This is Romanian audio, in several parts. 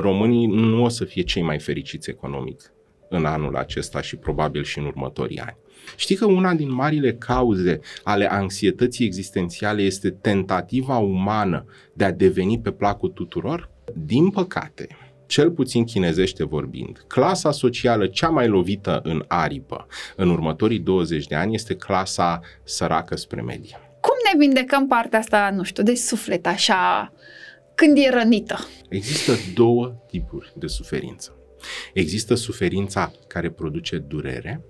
românii nu o să fie cei mai fericiți economic în anul acesta și probabil și în următorii ani. Știi că una din marile cauze ale anxietății existențiale este tentativa umană de a deveni pe placul tuturor? Din păcate, cel puțin chinezește vorbind, clasa socială cea mai lovită în aripă în următorii 20 de ani este clasa săracă spre medie. Cum ne vindecăm partea asta, nu știu, de suflet așa, când e rănită? Există două tipuri de suferință. Există suferința care produce durere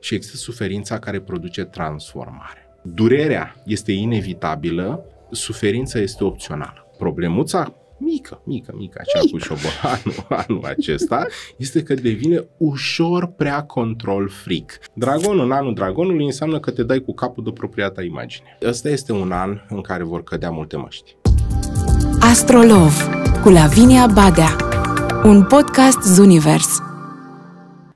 și există suferința care produce transformare. Durerea este inevitabilă, suferința este opțională. Problemuța mică, mică, mică, aceea mică. cu șobolanul anul acesta, este că devine ușor prea control freak. Dragonul în anul dragonului înseamnă că te dai cu capul de propria ta imagine. Ăsta este un an în care vor cădea multe măști. Astrolov cu Lavinia Badea Un podcast Zunivers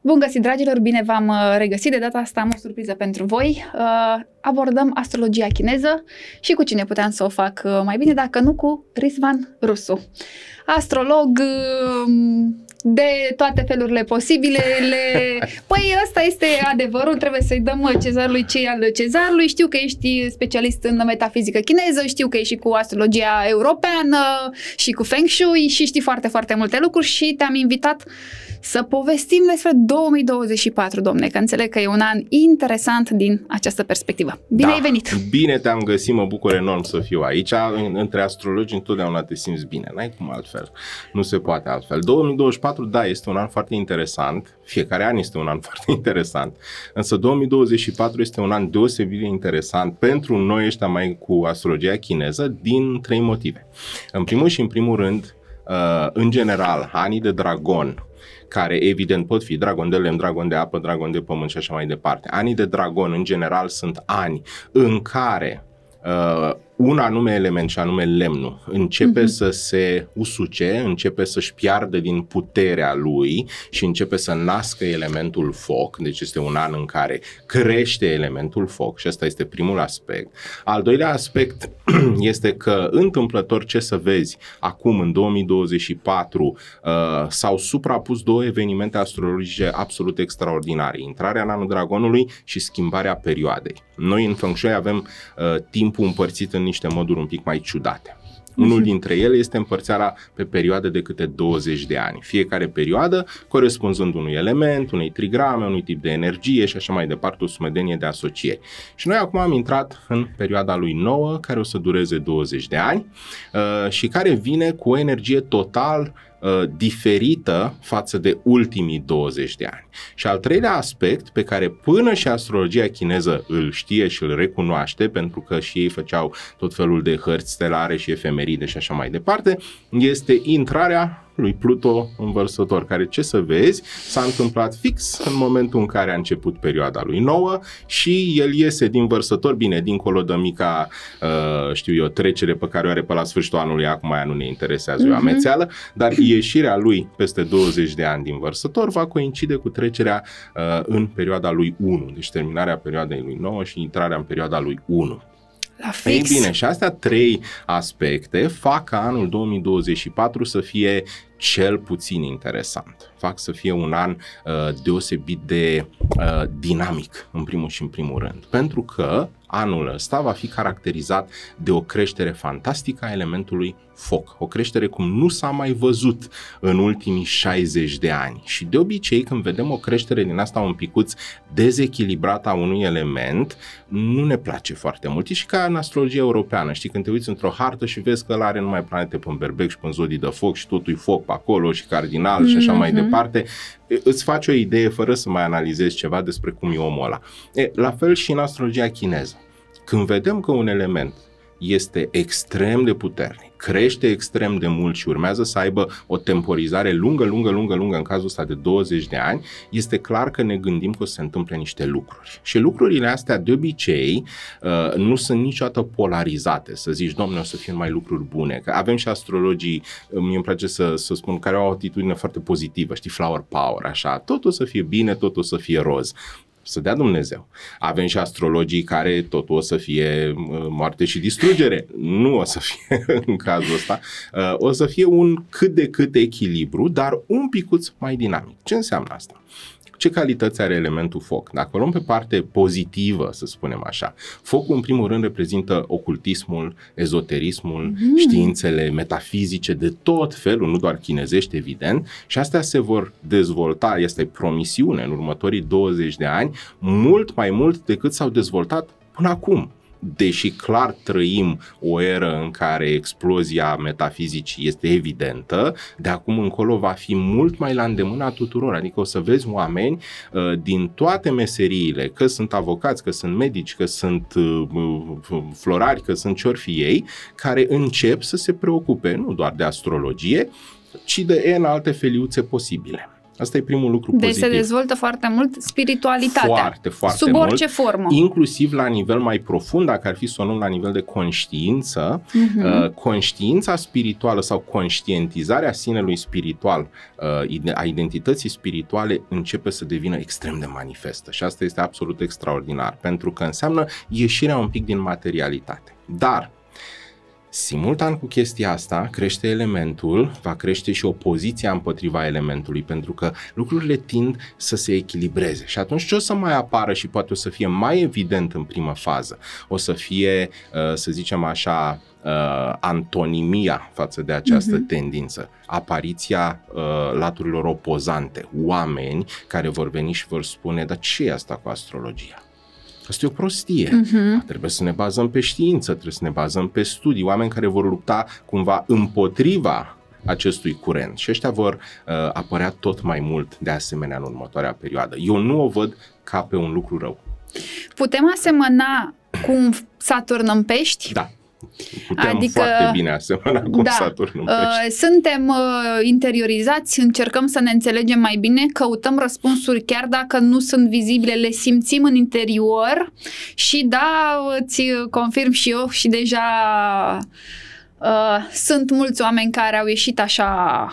Bun găsit, dragilor! Bine v-am uh, regăsit. De data asta am o surpriză pentru voi. Uh, abordăm astrologia chineză și cu cine puteam să o fac uh, mai bine, dacă nu cu Rizvan Rusu. Astrolog de toate felurile posibile. Le... Păi ăsta este adevărul, trebuie să-i dăm cezarului ce al cezarului. Știu că ești specialist în metafizică chineză, știu că ești și cu astrologia europeană și cu Feng Shui și știi foarte, foarte multe lucruri și te-am invitat să povestim despre 2024, domne, că înțeleg că e un an interesant din această perspectivă. Bine da, ai venit! Bine te-am găsit, mă bucur enorm să fiu aici. Între astrologi întotdeauna te simți bine, n-ai cum altfel. Nu se poate altfel. 2024, da, este un an foarte interesant. Fiecare an este un an foarte interesant. Însă 2024 este un an deosebit de interesant pentru noi ăștia mai cu astrologia chineză din trei motive. În primul și în primul rând, uh, în general, anii de dragon, care evident pot fi dragon de lemn, dragon de apă, dragon de pământ și așa mai departe. Anii de dragon în general sunt ani în care uh, un anume element, și anume lemnul, începe uh-huh. să se usuce, începe să-și piardă din puterea lui și începe să nască elementul foc, deci este un an în care crește elementul foc și ăsta este primul aspect. Al doilea aspect este că întâmplător ce să vezi acum în 2024 uh, s-au suprapus două evenimente astrologice absolut extraordinare, intrarea în anul dragonului și schimbarea perioadei. Noi în Feng Shui avem uh, timpul împărțit în niște moduri un pic mai ciudate. Unul mhm. dintre ele este împărțarea pe perioade de câte 20 de ani. Fiecare perioadă corespunzând unui element, unei trigrame, unui tip de energie și așa mai departe, o sumedenie de asocieri. Și noi acum am intrat în perioada lui nouă, care o să dureze 20 de ani uh, și care vine cu o energie total Uh, diferită față de ultimii 20 de ani. Și al treilea aspect pe care până și astrologia chineză îl știe și îl recunoaște, pentru că și ei făceau tot felul de hărți stelare și efemeride și așa mai departe, este intrarea lui Pluto învărsător, care ce să vezi, s-a întâmplat fix în momentul în care a început perioada lui nouă și el iese din vărsător, bine, dincolo de mica, uh, știu eu, trecere pe care o are pe la sfârșitul anului, acum aia nu ne interesează, uh-huh. o mhm. amețeală, dar ieșirea lui peste 20 de ani din vărsător va coincide cu trecerea uh, în perioada lui 1, deci terminarea perioadei lui 9 și intrarea în perioada lui 1. La fix. Ei bine, și astea trei aspecte fac ca anul 2024 să fie cel puțin interesant. Fac să fie un an uh, deosebit de uh, dinamic, în primul și în primul rând. Pentru că anul ăsta va fi caracterizat de o creștere fantastică a elementului foc. O creștere cum nu s-a mai văzut în ultimii 60 de ani. Și de obicei, când vedem o creștere din asta un picuț dezechilibrată a unui element, nu ne place foarte mult. E și ca în astrologia europeană, știi, când te uiți într-o hartă și vezi că ăla are numai planete pe berbec și pe zodii de foc și totul e foc pe acolo și cardinal mm-hmm. și așa mai mhm. departe, îți faci o idee fără să mai analizezi ceva despre cum e omul ăla. E, la fel și în astrologia chineză. Când vedem că un element este extrem de puternic, crește extrem de mult și urmează să aibă o temporizare lungă, lungă, lungă, lungă, în cazul ăsta de 20 de ani, este clar că ne gândim că o să se întâmple niște lucruri. Și lucrurile astea, de obicei, uh, nu sunt niciodată polarizate, să zici, domnule, o să fie mai lucruri bune. Că avem și astrologii, uh, mie îmi place să, să spun, care au o atitudine foarte pozitivă, știi, flower power, așa, tot o să fie bine, tot o să fie roz să dea Dumnezeu. Avem și astrologii care totul o să fie uh, moarte și distrugere. Nu o să fie în cazul ăsta. Uh, o să fie un cât de cât echilibru, dar un picuț mai dinamic. Ce înseamnă asta? Ce calități are elementul foc? Dacă o luăm pe parte pozitivă, să spunem așa, focul în primul rând reprezintă ocultismul, ezoterismul, mm. științele metafizice de tot felul, nu doar chinezești, evident, și astea se vor dezvolta, este promisiune în următorii 20 de ani, mult mai mult decât s-au dezvoltat până acum deși clar trăim o eră în care explozia metafizicii este evidentă, de acum încolo va fi mult mai la îndemâna tuturor. Adică o să vezi oameni uh, din toate meseriile, că sunt avocați, că sunt medici, că sunt uh, uh, florari, că sunt ce fi ei, care încep să se preocupe nu doar de astrologie, ci de în alte feliuțe posibile. Asta e primul lucru deci pozitiv. Deci se dezvoltă foarte mult spiritualitatea. Foarte, foarte Sub mult. orice formă. Inclusiv la nivel mai profund, dacă ar fi să o luăm la nivel de conștiință, uh-huh. uh, conștiința spirituală sau conștientizarea sinelui spiritual, uh, a identității spirituale începe să devină extrem de manifestă. Și asta este absolut extraordinar, pentru că înseamnă ieșirea un pic din materialitate. Dar Simultan cu chestia asta crește elementul, va crește și opoziția împotriva elementului, pentru că lucrurile tind să se echilibreze. Și atunci ce o să mai apară și poate o să fie mai evident în primă fază? O să fie, uh, să zicem așa, uh, antonimia față de această uh-huh. tendință, apariția uh, laturilor opozante, oameni care vor veni și vor spune, dar ce e asta cu astrologia? Asta e o prostie. Uh-huh. Trebuie să ne bazăm pe știință, trebuie să ne bazăm pe studii, oameni care vor lupta cumva împotriva acestui curent și ăștia vor uh, apărea tot mai mult de asemenea în următoarea perioadă. Eu nu o văd ca pe un lucru rău. Putem asemăna cu un Saturn în pești? Da. Putem adică, foarte bine asemăna cu da, Saturn în uh, Suntem uh, interiorizați, încercăm să ne înțelegem mai bine, căutăm răspunsuri chiar dacă nu sunt vizibile, le simțim în interior și da, îți confirm și eu și deja uh, sunt mulți oameni care au ieșit așa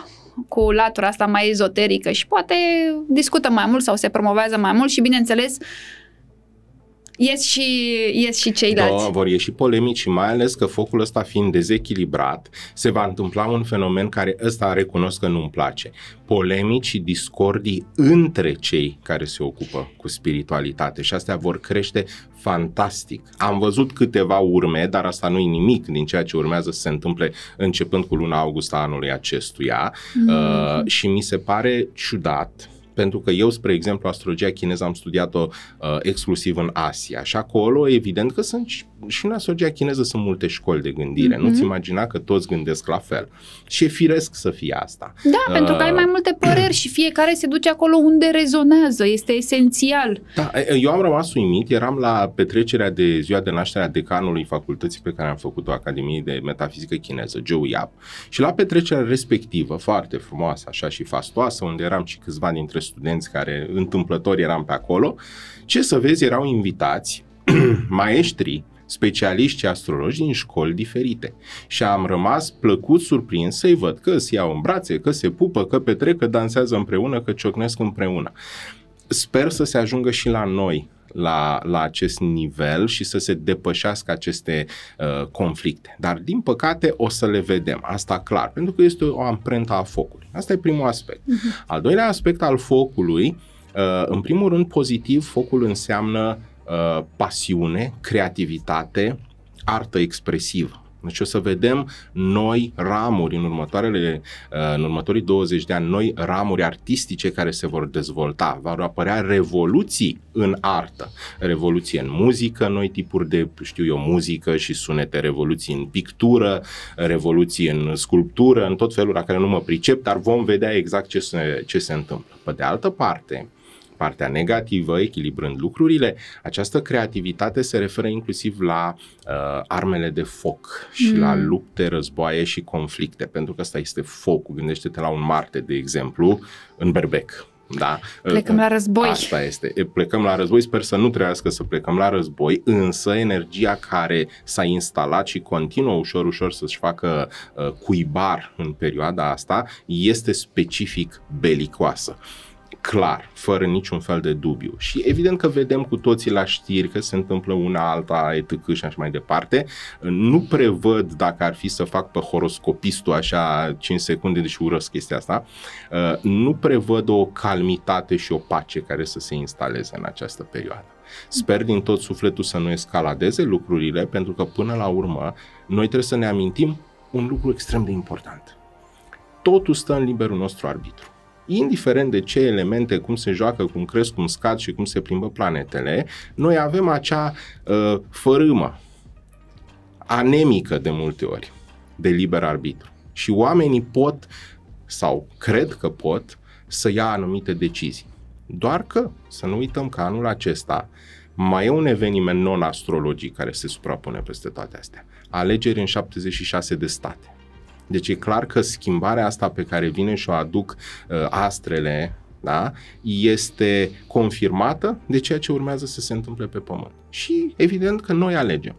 cu latura asta mai ezoterică și poate discută mai mult sau se promovează mai mult și bineînțeles uh, ies și, ies și ceilalți. Da, vor ieși polemici și mai ales că focul ăsta fiind dezechilibrat, se va întâmpla un fenomen care ăsta recunosc că nu-mi place. Polemici și discordii între cei care se ocupă cu spiritualitate și astea vor crește fantastic. Am văzut câteva urme, dar asta nu e nimic din ceea ce urmează să se întâmple începând cu luna august a anului acestuia mm. uh, și mi se pare ciudat pentru că eu, spre exemplu, astrologia chineză am studiat-o uh, exclusiv în Asia și acolo, evident că sunt și în astrologia chineză sunt multe școli de gândire. Mm-hmm. Nu-ți imagina că toți gândesc la fel. Și e firesc să fie asta. Da, uh, pentru că ai mai multe păreri și fiecare se duce acolo unde rezonează. Este esențial. Da, eu am rămas uimit. Eram la petrecerea de ziua de naștere a decanului facultății pe care am făcut-o Academiei de Metafizică Chineză, Joe Yap. Și la petrecerea respectivă, foarte frumoasă, așa și fastoasă, unde eram și câțiva dintre studenți care întâmplător eram pe acolo, ce să vezi, erau invitați maestri specialiști astrologi din școli diferite. Și am rămas plăcut surprins să-i văd că se iau în brațe, că se pupă, că petrec, că dansează împreună, că ciocnesc împreună. Sper să se ajungă și la noi la, la acest nivel și să se depășească aceste uh, conflicte. Dar, din păcate, o să le vedem. Asta clar, pentru că este o amprentă a focului. Asta e primul aspect. Uh-huh. Al doilea aspect al focului, uh, în primul rând, pozitiv, focul înseamnă uh, pasiune, creativitate, artă expresivă. Deci o să vedem noi ramuri în, următoarele, uh, în următorii 20 de ani, noi ramuri artistice care se vor dezvolta. Vor apărea revoluții în artă, revoluție în muzică, noi tipuri de, știu eu, muzică și sunete, revoluții în pictură, revoluții în sculptură, în tot felul la care nu mă pricep, dar vom vedea exact ce se, ce se întâmplă. Pe de altă parte, partea negativă, echilibrând lucrurile, această creativitate se referă inclusiv la uh, armele de foc și mm. la lupte, războaie și conflicte, pentru că asta este focul. Gândește-te la un Marte, de exemplu, în berbec. Da? Plecăm la război. Asta este. Plecăm la război. Sper să nu trebuiască să plecăm la război, însă energia care s-a instalat și continuă ușor, ușor să-și facă uh, cuibar în perioada asta este specific belicoasă clar, fără niciun fel de dubiu. Și evident că vedem cu toții la știri că se întâmplă una alta, etc. și așa mai departe. Nu prevăd dacă ar fi să fac pe horoscopistul așa 5 secunde, deși urăsc chestia asta, uh, nu prevăd o calmitate și o pace care să se instaleze în această perioadă. Sper din tot sufletul să nu escaladeze lucrurile, pentru că până la urmă noi trebuie să ne amintim un lucru extrem de important. Totul stă în liberul nostru arbitru indiferent de ce elemente, cum se joacă, cum cresc, cum scad și cum se plimbă planetele, noi avem acea uh, fărâmă anemică de multe ori de liber arbitru. Și oamenii pot, sau cred că pot, să ia anumite decizii. Doar că, să nu uităm că anul acesta mai e un eveniment non-astrologic care se suprapune peste toate astea. Alegeri în 76 de state. Deci e clar că schimbarea asta pe care vine și o aduc uh, astrele, da, este confirmată de ceea ce urmează să se întâmple pe Pământ. Și evident că noi alegem.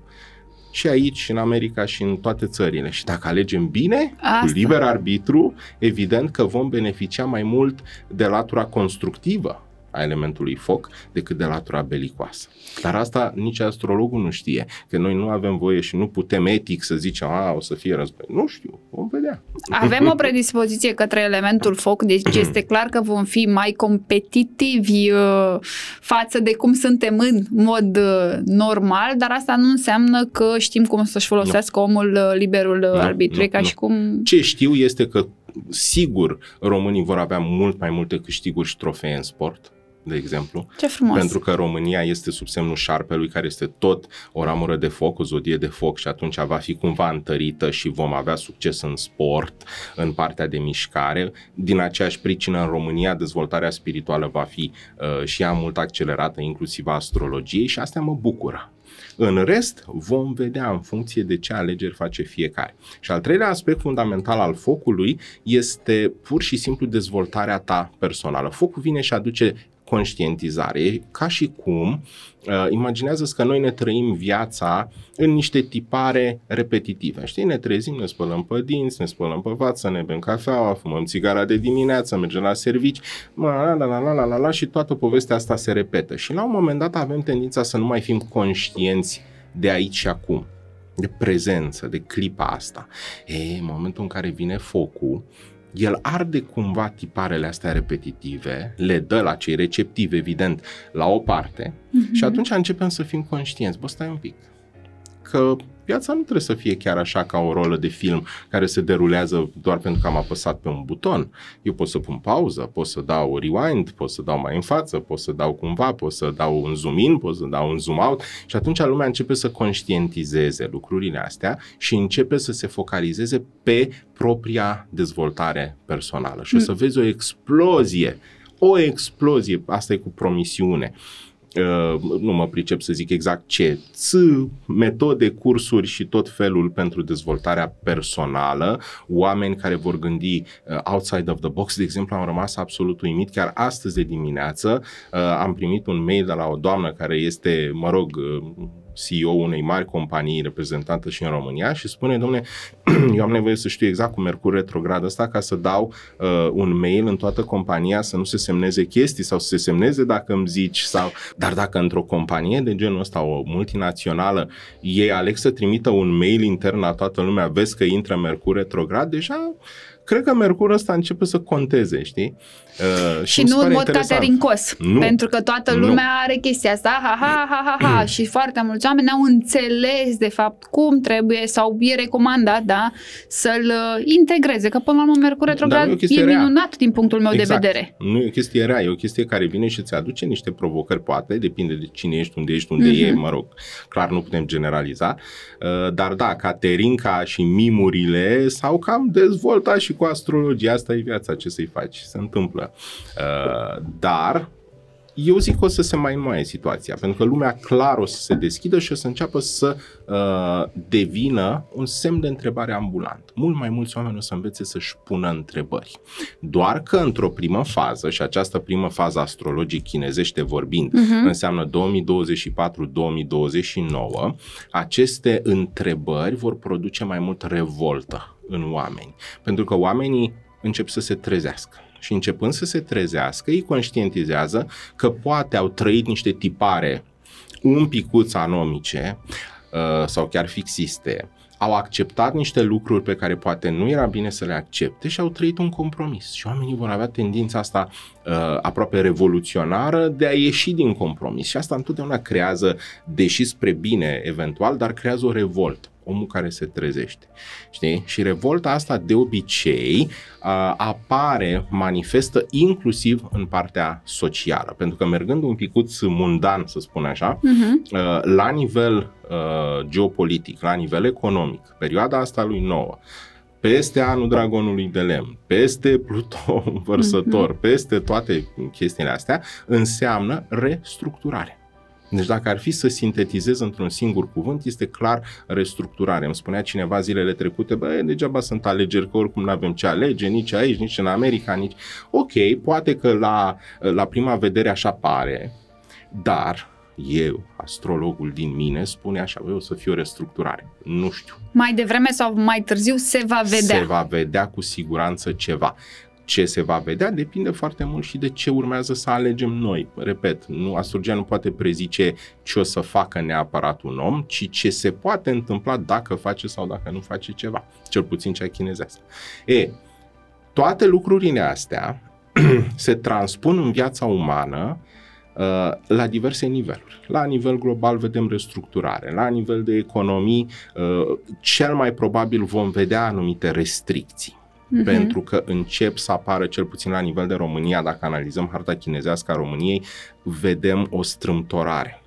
Și aici, și în America, și în toate țările. Și dacă alegem bine, Asta. cu liber arbitru, evident că vom beneficia mai mult de latura constructivă a elementului foc decât de latura belicoasă. Dar asta nici astrologul nu știe, că noi nu avem voie și nu putem etic să zicem, a, o să fie război. Nu știu, vom vedea. Avem o predispoziție către elementul foc, deci este clar că vom fi mai competitivi uh, față de cum suntem în mod uh, normal, dar asta nu înseamnă că știm cum să-și folosească nu. omul uh, liberul nu, arbitru, ca nu. și cum... Ce știu este că sigur românii vor avea mult mai multe câștiguri și trofee în sport de exemplu. Ce frumos! Pentru că România este sub semnul șarpelui, care este tot o ramură de foc, o zodie de foc și atunci va fi cumva întărită și vom avea succes în sport, în partea de mișcare. Din aceeași pricină, în România, dezvoltarea spirituală va fi uh, și ea mult accelerată, inclusiv a astrologiei și astea mă bucură. În rest, vom vedea în funcție de ce alegeri face fiecare. Și al treilea aspect fundamental al focului este pur și simplu dezvoltarea ta personală. Focul vine și aduce conștientizare. E ca și cum, uh, imaginează că noi ne trăim viața în niște tipare repetitive. Știi, ne trezim, ne spălăm pe dinți, ne spălăm pe față, ne bem cafeaua, fumăm țigara de dimineață, mergem la servici, la la la la la la la și toată povestea asta se repetă. Și la un moment dat avem tendința să nu mai fim conștienți de aici și acum de prezență, de clipa asta. E, în momentul în care vine focul, el arde cumva tiparele astea repetitive, le dă la cei receptivi, evident, la o parte mm-hmm. și atunci începem să fim conștienți. Bă, stai un pic, că viața nu trebuie să fie chiar așa ca o rolă de film care se derulează doar pentru că am apăsat pe un buton. Eu pot să pun pauză, pot să dau rewind, pot să dau mai în față, pot să dau cumva, pot să dau un zoom in, pot să dau un zoom out și atunci lumea începe să conștientizeze lucrurile astea și începe să se focalizeze pe propria dezvoltare personală. Și o să vezi o explozie, o explozie, asta e cu promisiune Uh, nu mă pricep să zic exact ce, ț, metode, cursuri și tot felul pentru dezvoltarea personală, oameni care vor gândi uh, outside of the box. De exemplu, am rămas absolut uimit, chiar astăzi de dimineață. Uh, am primit un mail de la o doamnă care este, mă rog, CEO unei mari companii reprezentată și în România și spune, domne, eu am nevoie să știu exact cu Mercur retrograd ăsta ca să dau uh, un mail în toată compania să nu se semneze chestii sau să se semneze dacă îmi zici sau... Dar dacă într-o companie de genul ăsta, o multinațională, ei aleg să trimită un mail intern la toată lumea, vezi că intră Mercur retrograd, deja cred că Mercurul ăsta începe să conteze, știi? Uh, și, și nu în mod caterincos, nu. pentru că toată lumea nu. are chestia asta, ha, ha, ha, ha, ha, și foarte mulți oameni au înțeles de fapt cum trebuie sau e recomandat, da, să-l uh, integreze, că până la urmă Mercur retrograd e, e minunat rea. din punctul meu exact. de vedere. Nu e o chestie rea, e o chestie care vine și îți aduce niște provocări, poate, depinde de cine ești, unde ești, unde mm-hmm. e, mă rog, clar nu putem generaliza, uh, dar da, Caterinca și mimurile s-au cam dezvoltat și cu astrologia, asta e viața, ce să-i faci, se întâmplă întâmplă. Uh, dar eu zic că o să se mai înmoaie situația, pentru că lumea clar o să se deschidă și o să înceapă să uh, devină un semn de întrebare ambulant. Mult mai mulți oameni o să învețe să-și pună întrebări. Doar că într-o primă fază, și această primă fază astrologic chinezește vorbind, uh-huh. înseamnă 2024-2029, aceste întrebări vor produce mai mult revoltă în oameni. Pentru că oamenii încep să se trezească și începând să se trezească, ei conștientizează că poate au trăit niște tipare un picuț anomice uh, sau chiar fixiste, au acceptat niște lucruri pe care poate nu era bine să le accepte și au trăit un compromis. Și oamenii vor avea tendința asta uh, aproape revoluționară de a ieși din compromis. Și asta întotdeauna creează, deși spre bine eventual, dar creează o revoltă omul care se trezește. Știi? Și revolta asta de obicei uh, apare, manifestă inclusiv în partea socială. Pentru că mergând un picuț mundan, să spun așa, uh-huh. uh, la nivel uh, geopolitic, la nivel economic, perioada asta lui nouă, peste anul dragonului de lemn, peste Pluton vărsător, uh-huh. peste toate chestiile astea, înseamnă restructurare. Deci dacă ar fi să sintetizez într-un singur cuvânt, este clar restructurare. Îmi spunea cineva zilele trecute, bă, degeaba sunt alegeri, că oricum nu avem ce alege, nici aici, nici în America, nici... Ok, poate că la, la prima vedere așa pare, dar eu, astrologul din mine, spune așa, băi, o să fie o restructurare. Nu știu. Mai devreme sau mai târziu se va vedea. Se va vedea cu siguranță ceva ce se va vedea depinde foarte mult și de ce urmează să alegem noi. Repet, nu, astrologia nu poate prezice ce o să facă neapărat un om, ci ce se poate întâmpla dacă face sau dacă nu face ceva, cel puțin cea chinezească. E, toate lucrurile astea se transpun în viața umană uh, la diverse niveluri. La nivel global vedem restructurare, la nivel de economii uh, cel mai probabil vom vedea anumite restricții uh-huh. pentru că încep să apară, cel puțin la nivel de România, dacă analizăm harta chinezească a României, vedem o strâmtorare.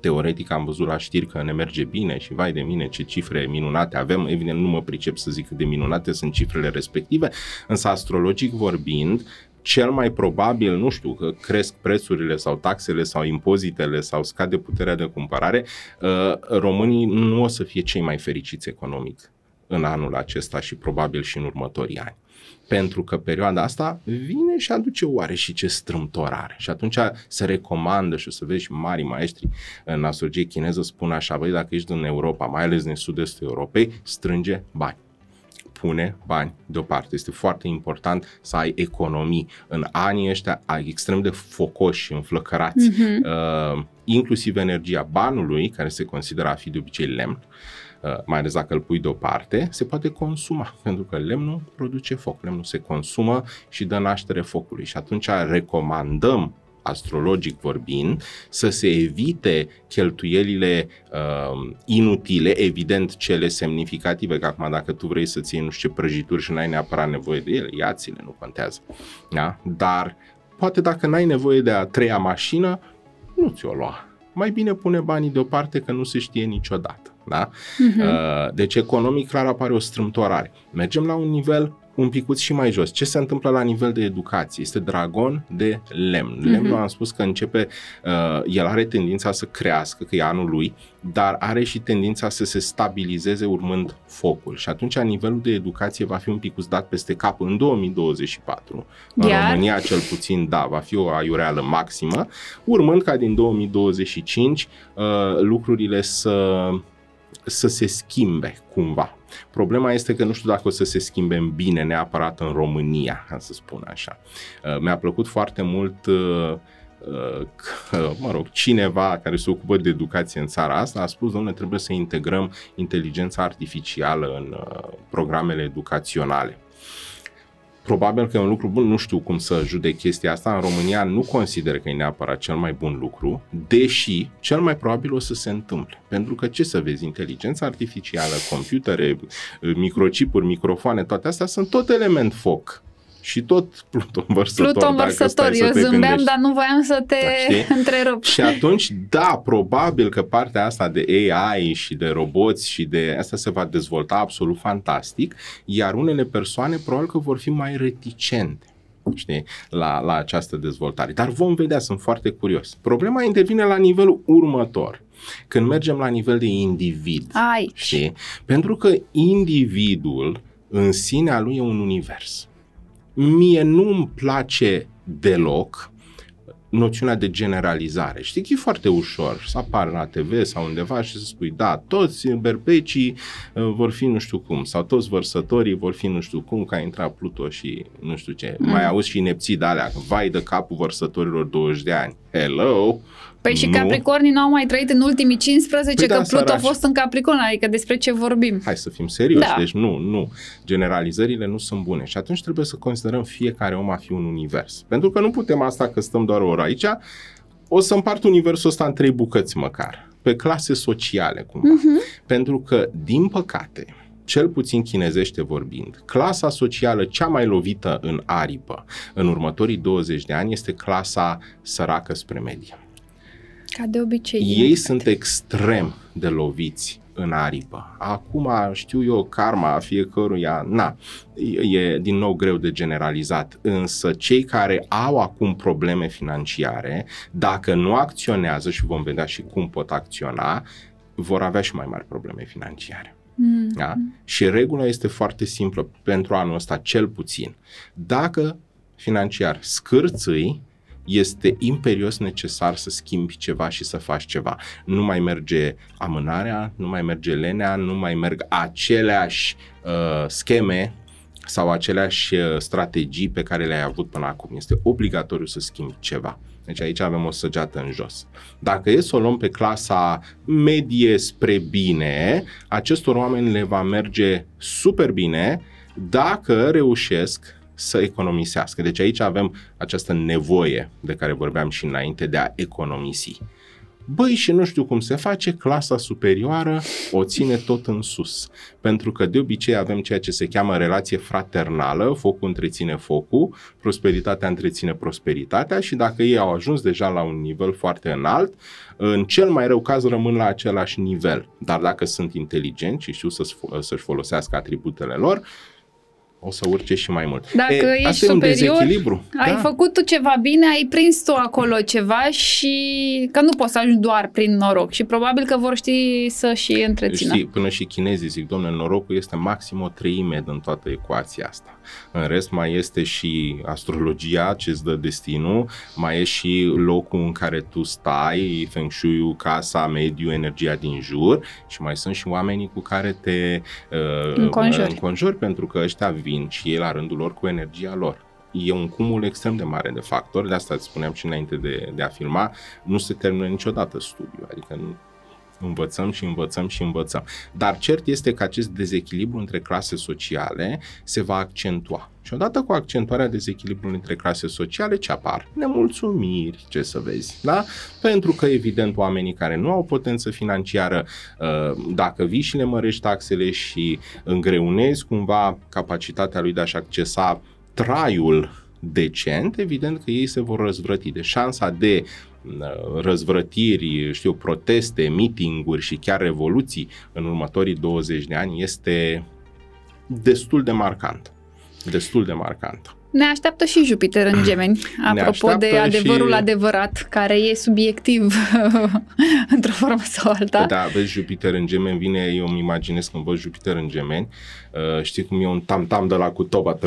Teoretic am văzut la știri că ne merge bine și vai de mine ce cifre minunate avem, evident nu mă pricep să zic cât de minunate sunt cifrele respective, însă astrologic vorbind, cel mai probabil, nu știu, că cresc prețurile sau taxele sau impozitele sau scade puterea de cumpărare, uh, românii nu o să fie cei mai fericiți economic în anul acesta și probabil și în următorii ani. Pentru că perioada asta vine și aduce oare și ce strâmtorare. Și atunci se recomandă și o să vezi și mari maestri în astrologie chineză spun așa, băi, dacă ești în Europa, mai ales în sud-estul Europei, strânge bani pune bani deoparte. Este foarte important să ai economii. În anii ăștia ai extrem de focoși și înflăcărați, uh-huh. uh, inclusiv energia banului, care se consideră a fi de obicei lemn, uh, Uh, mai ales dacă îl pui deoparte, se poate consuma, pentru că lemnul produce foc, lemnul se consumă și dă naștere focului și atunci recomandăm astrologic vorbind, să se evite cheltuielile uh, inutile, evident cele semnificative, că acum dacă tu vrei să-ți iei nu știu ce prăjituri și n-ai neapărat nevoie de ele, ia-ți-le, nu contează. Da? Dar poate dacă n-ai nevoie de a treia mașină, nu ți-o lua. Mai bine pune banii deoparte că nu se știe niciodată. Da? Uh-huh. Deci economic clar apare o strâmtorare. Mergem la un nivel un picuț și mai jos. Ce se întâmplă la nivel de educație? Este dragon de lemn. Uh-huh. Lemnul am spus că începe, uh, el are tendința să crească, că e anul lui, dar are și tendința să se stabilizeze urmând focul. Și atunci nivelul de educație va fi un picuț dat peste cap în 2024. În Iar? România cel puțin, da, va fi o aiureală maximă, urmând ca din 2025 uh, lucrurile să să se schimbe cumva. Problema este că nu știu dacă o să se schimbe în bine neapărat în România, ca să spun așa. Uh, mi-a plăcut foarte mult uh, uh, că, mă rog, cineva care se ocupă de educație în țara asta a spus, domnule, trebuie să integrăm inteligența artificială în programele educaționale. Probabil că e un lucru bun, nu știu cum să judec chestia asta. În România nu consider că e neapărat cel mai bun lucru, deși cel mai probabil o să se întâmple. Pentru că ce să vezi, inteligența artificială, computere, microcipuri, microfoane, toate astea sunt tot element foc și tot Pluton vărsător. Pluton vărsător, eu zâmbeam, gândești. dar nu voiam să te da, întrerup. Și atunci, da, probabil că partea asta de AI și de roboți și de asta se va dezvolta absolut fantastic, iar unele persoane probabil că vor fi mai reticente știi, la, la această dezvoltare. Dar vom vedea, sunt foarte curios. Problema intervine la nivelul următor. Când mergem la nivel de individ. Ai. Știi? Pentru că individul în sinea lui e un univers. Mie nu-mi place deloc noțiunea de generalizare. Știi că e foarte ușor să apară la TV sau undeva și să spui, da, toți berbecii uh, vor fi nu știu cum, sau toți vărsătorii vor fi nu știu cum, că a intrat Pluto și nu știu ce. Mm. Mai auzi și inepții de alea, vai de capul vărsătorilor 20 de ani. Hello! Păi și nu. capricornii n-au mai trăit în ultimii 15 păi că da, Pluto a fost în Capricorn, adică despre ce vorbim? Hai să fim serioși, da. deci nu, nu. Generalizările nu sunt bune și atunci trebuie să considerăm fiecare om a fi un univers. Pentru că nu putem asta că stăm doar o oră aici, o să împart universul ăsta în trei bucăți măcar, pe clase sociale cumva. Uh-huh. Pentru că, din păcate, cel puțin chinezește vorbind, clasa socială cea mai lovită în aripă în următorii 20 de ani este clasa săracă spre medie. Ca de obicei. Ei exact. sunt extrem de loviți în aripă. Acum știu eu karma a fiecăruia, na, e din nou greu de generalizat, însă cei care au acum probleme financiare, dacă nu acționează și vom vedea și cum pot acționa, vor avea și mai mari probleme financiare. Mm. Da? Mm. Și regula este foarte simplă pentru anul ăsta, cel puțin. Dacă financiar scârțâi, este imperios necesar să schimbi ceva și să faci ceva. Nu mai merge amânarea, nu mai merge lenea, nu mai merg aceleași uh, scheme sau aceleași uh, strategii pe care le-ai avut până acum. Este obligatoriu să schimbi ceva. Deci aici avem o săgeată în jos. Dacă e să o luăm pe clasa medie spre bine, acestor oameni le va merge super bine dacă reușesc să economisească. Deci aici avem această nevoie de care vorbeam și înainte de a economisi. Băi, și nu știu cum se face, clasa superioară o ține tot în sus. Pentru că de obicei avem ceea ce se cheamă relație fraternală, focul întreține focul, prosperitatea întreține prosperitatea și dacă ei au ajuns deja la un nivel foarte înalt, în cel mai rău caz rămân la același nivel. Dar dacă sunt inteligenți și știu să-și folosească atributele lor, o să urce și mai mult. Dacă e, ești superior, dezechilibru. ai da. făcut tu ceva bine, ai prins tu acolo ceva și că nu poți să ajungi doar prin noroc și probabil că vor ști să și întrețină. Știi, până și chinezii zic, domnule, norocul este maxim o treime din toată ecuația asta. În rest mai este și astrologia ce îți dă destinul, mai e și locul în care tu stai, feng shui casa, mediu, energia din jur și mai sunt și oamenii cu care te uh, înconjori. pentru că ăștia vin și ei la rândul lor cu energia lor e un cumul extrem de mare de factori, de asta îți spuneam și înainte de, de a filma, nu se termină niciodată studiul, adică nu, învățăm și învățăm și învățăm. Dar cert este că acest dezechilibru între clase sociale se va accentua. Și odată cu accentuarea dezechilibrului între clase sociale, ce apar? Nemulțumiri, ce să vezi, da? Pentru că, evident, oamenii care nu au potență financiară, uh, dacă vii și le mărești taxele și îngreunezi cumva capacitatea lui de a-și accesa traiul decent, evident că ei se vor răzvrăti de șansa de răzvrătiri, știu, proteste, mitinguri și chiar revoluții în următorii 20 de ani este destul de marcant. Destul de marcant. Ne așteaptă și Jupiter în gemeni, apropo de adevărul și... adevărat, care e subiectiv într-o formă sau alta. Da, vezi, Jupiter în gemeni vine, eu îmi imaginez când văd Jupiter în gemeni, uh, știi cum e un tam-tam de la cutoba,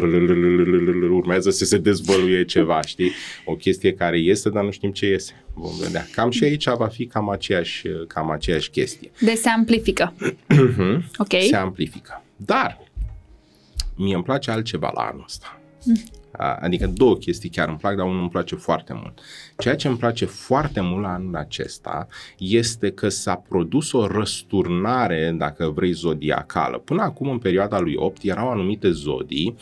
urmează să se dezvăluie ceva, știi? O chestie care iese, dar nu știm ce iese. Vom vedea. Cam și aici va fi cam aceeași, cam aceeași chestie. Deci se amplifică. ok. Se amplifică. Dar, mie îmi place altceva la anul ăsta. Adică două chestii chiar îmi plac, dar unul îmi place foarte mult. Ceea ce îmi place foarte mult la anul acesta este că s-a produs o răsturnare, dacă vrei, zodiacală. Până acum, în perioada lui 8, erau anumite zodii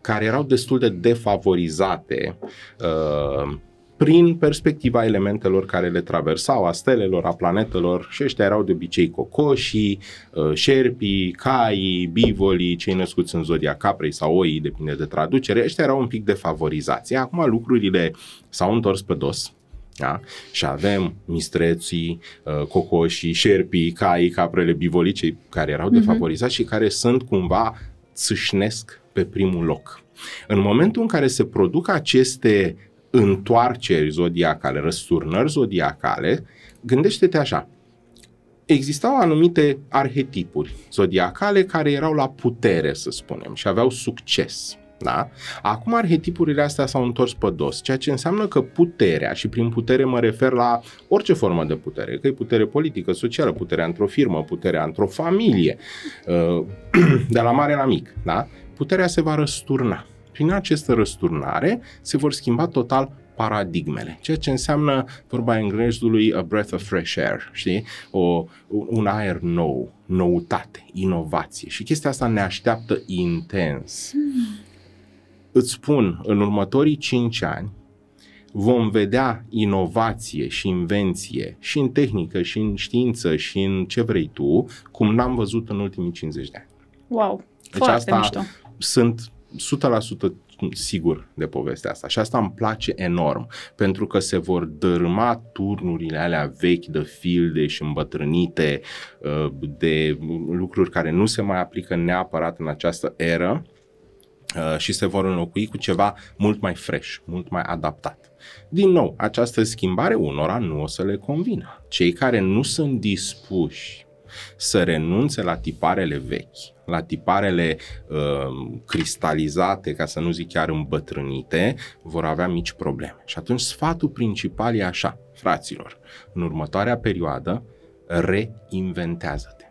care erau destul de defavorizate uh, prin perspectiva elementelor care le traversau, a stelelor, a planetelor și ăștia erau de obicei cocoșii, uh, șerpii, caii, bivolii, cei născuți în zodia caprei sau oii, depinde de traducere, ăștia erau un pic defavorizați. Acum lucrurile s-au întors pe dos, da? Și avem mistreții, uh, cocoșii, șerpii, caii, caprele, bivolii, cei care erau uh-huh. defavorizați și care sunt cumva țâșnesc pe primul loc. În momentul în care se produc aceste întoarceri zodiacale, răsturnări zodiacale, gândește-te așa. Existau anumite arhetipuri zodiacale care erau la putere, să spunem, și aveau succes. Da? Acum arhetipurile astea s-au întors pe dos, ceea ce înseamnă că puterea, și prin putere mă refer la orice formă de putere, că e putere politică, socială, puterea într-o firmă, puterea într-o familie, uh, de la mare la mic, da? puterea se va răsturna. Prin această răsturnare se vor schimba total paradigmele, ceea ce înseamnă vorba englezului a breath of fresh air, știi? O, un aer nou, noutate, inovație. Și chestia asta ne așteaptă intens. Hmm. Îți spun, în următorii 5 ani vom vedea inovație și invenție și în tehnică, și în știință, și în ce vrei tu, cum n-am văzut în ultimii 50 de ani. Wow, deci foarte asta mișto. sunt 100% sigur de povestea asta. Și asta îmi place enorm, pentru că se vor dărâma turnurile alea vechi de filde și îmbătrânite, uh, de lucruri care nu se mai aplică neapărat în această eră uh, și se vor înlocui cu ceva mult mai fresh, mult mai adaptat. Din nou, această schimbare unora nu o să le convină. Cei care nu sunt dispuși să renunțe la tiparele vechi, la tiparele uh, cristalizate, ca să nu zic chiar îmbătrânite, vor avea mici probleme. Și atunci sfatul principal e așa, fraților, în următoarea perioadă, reinventează-te.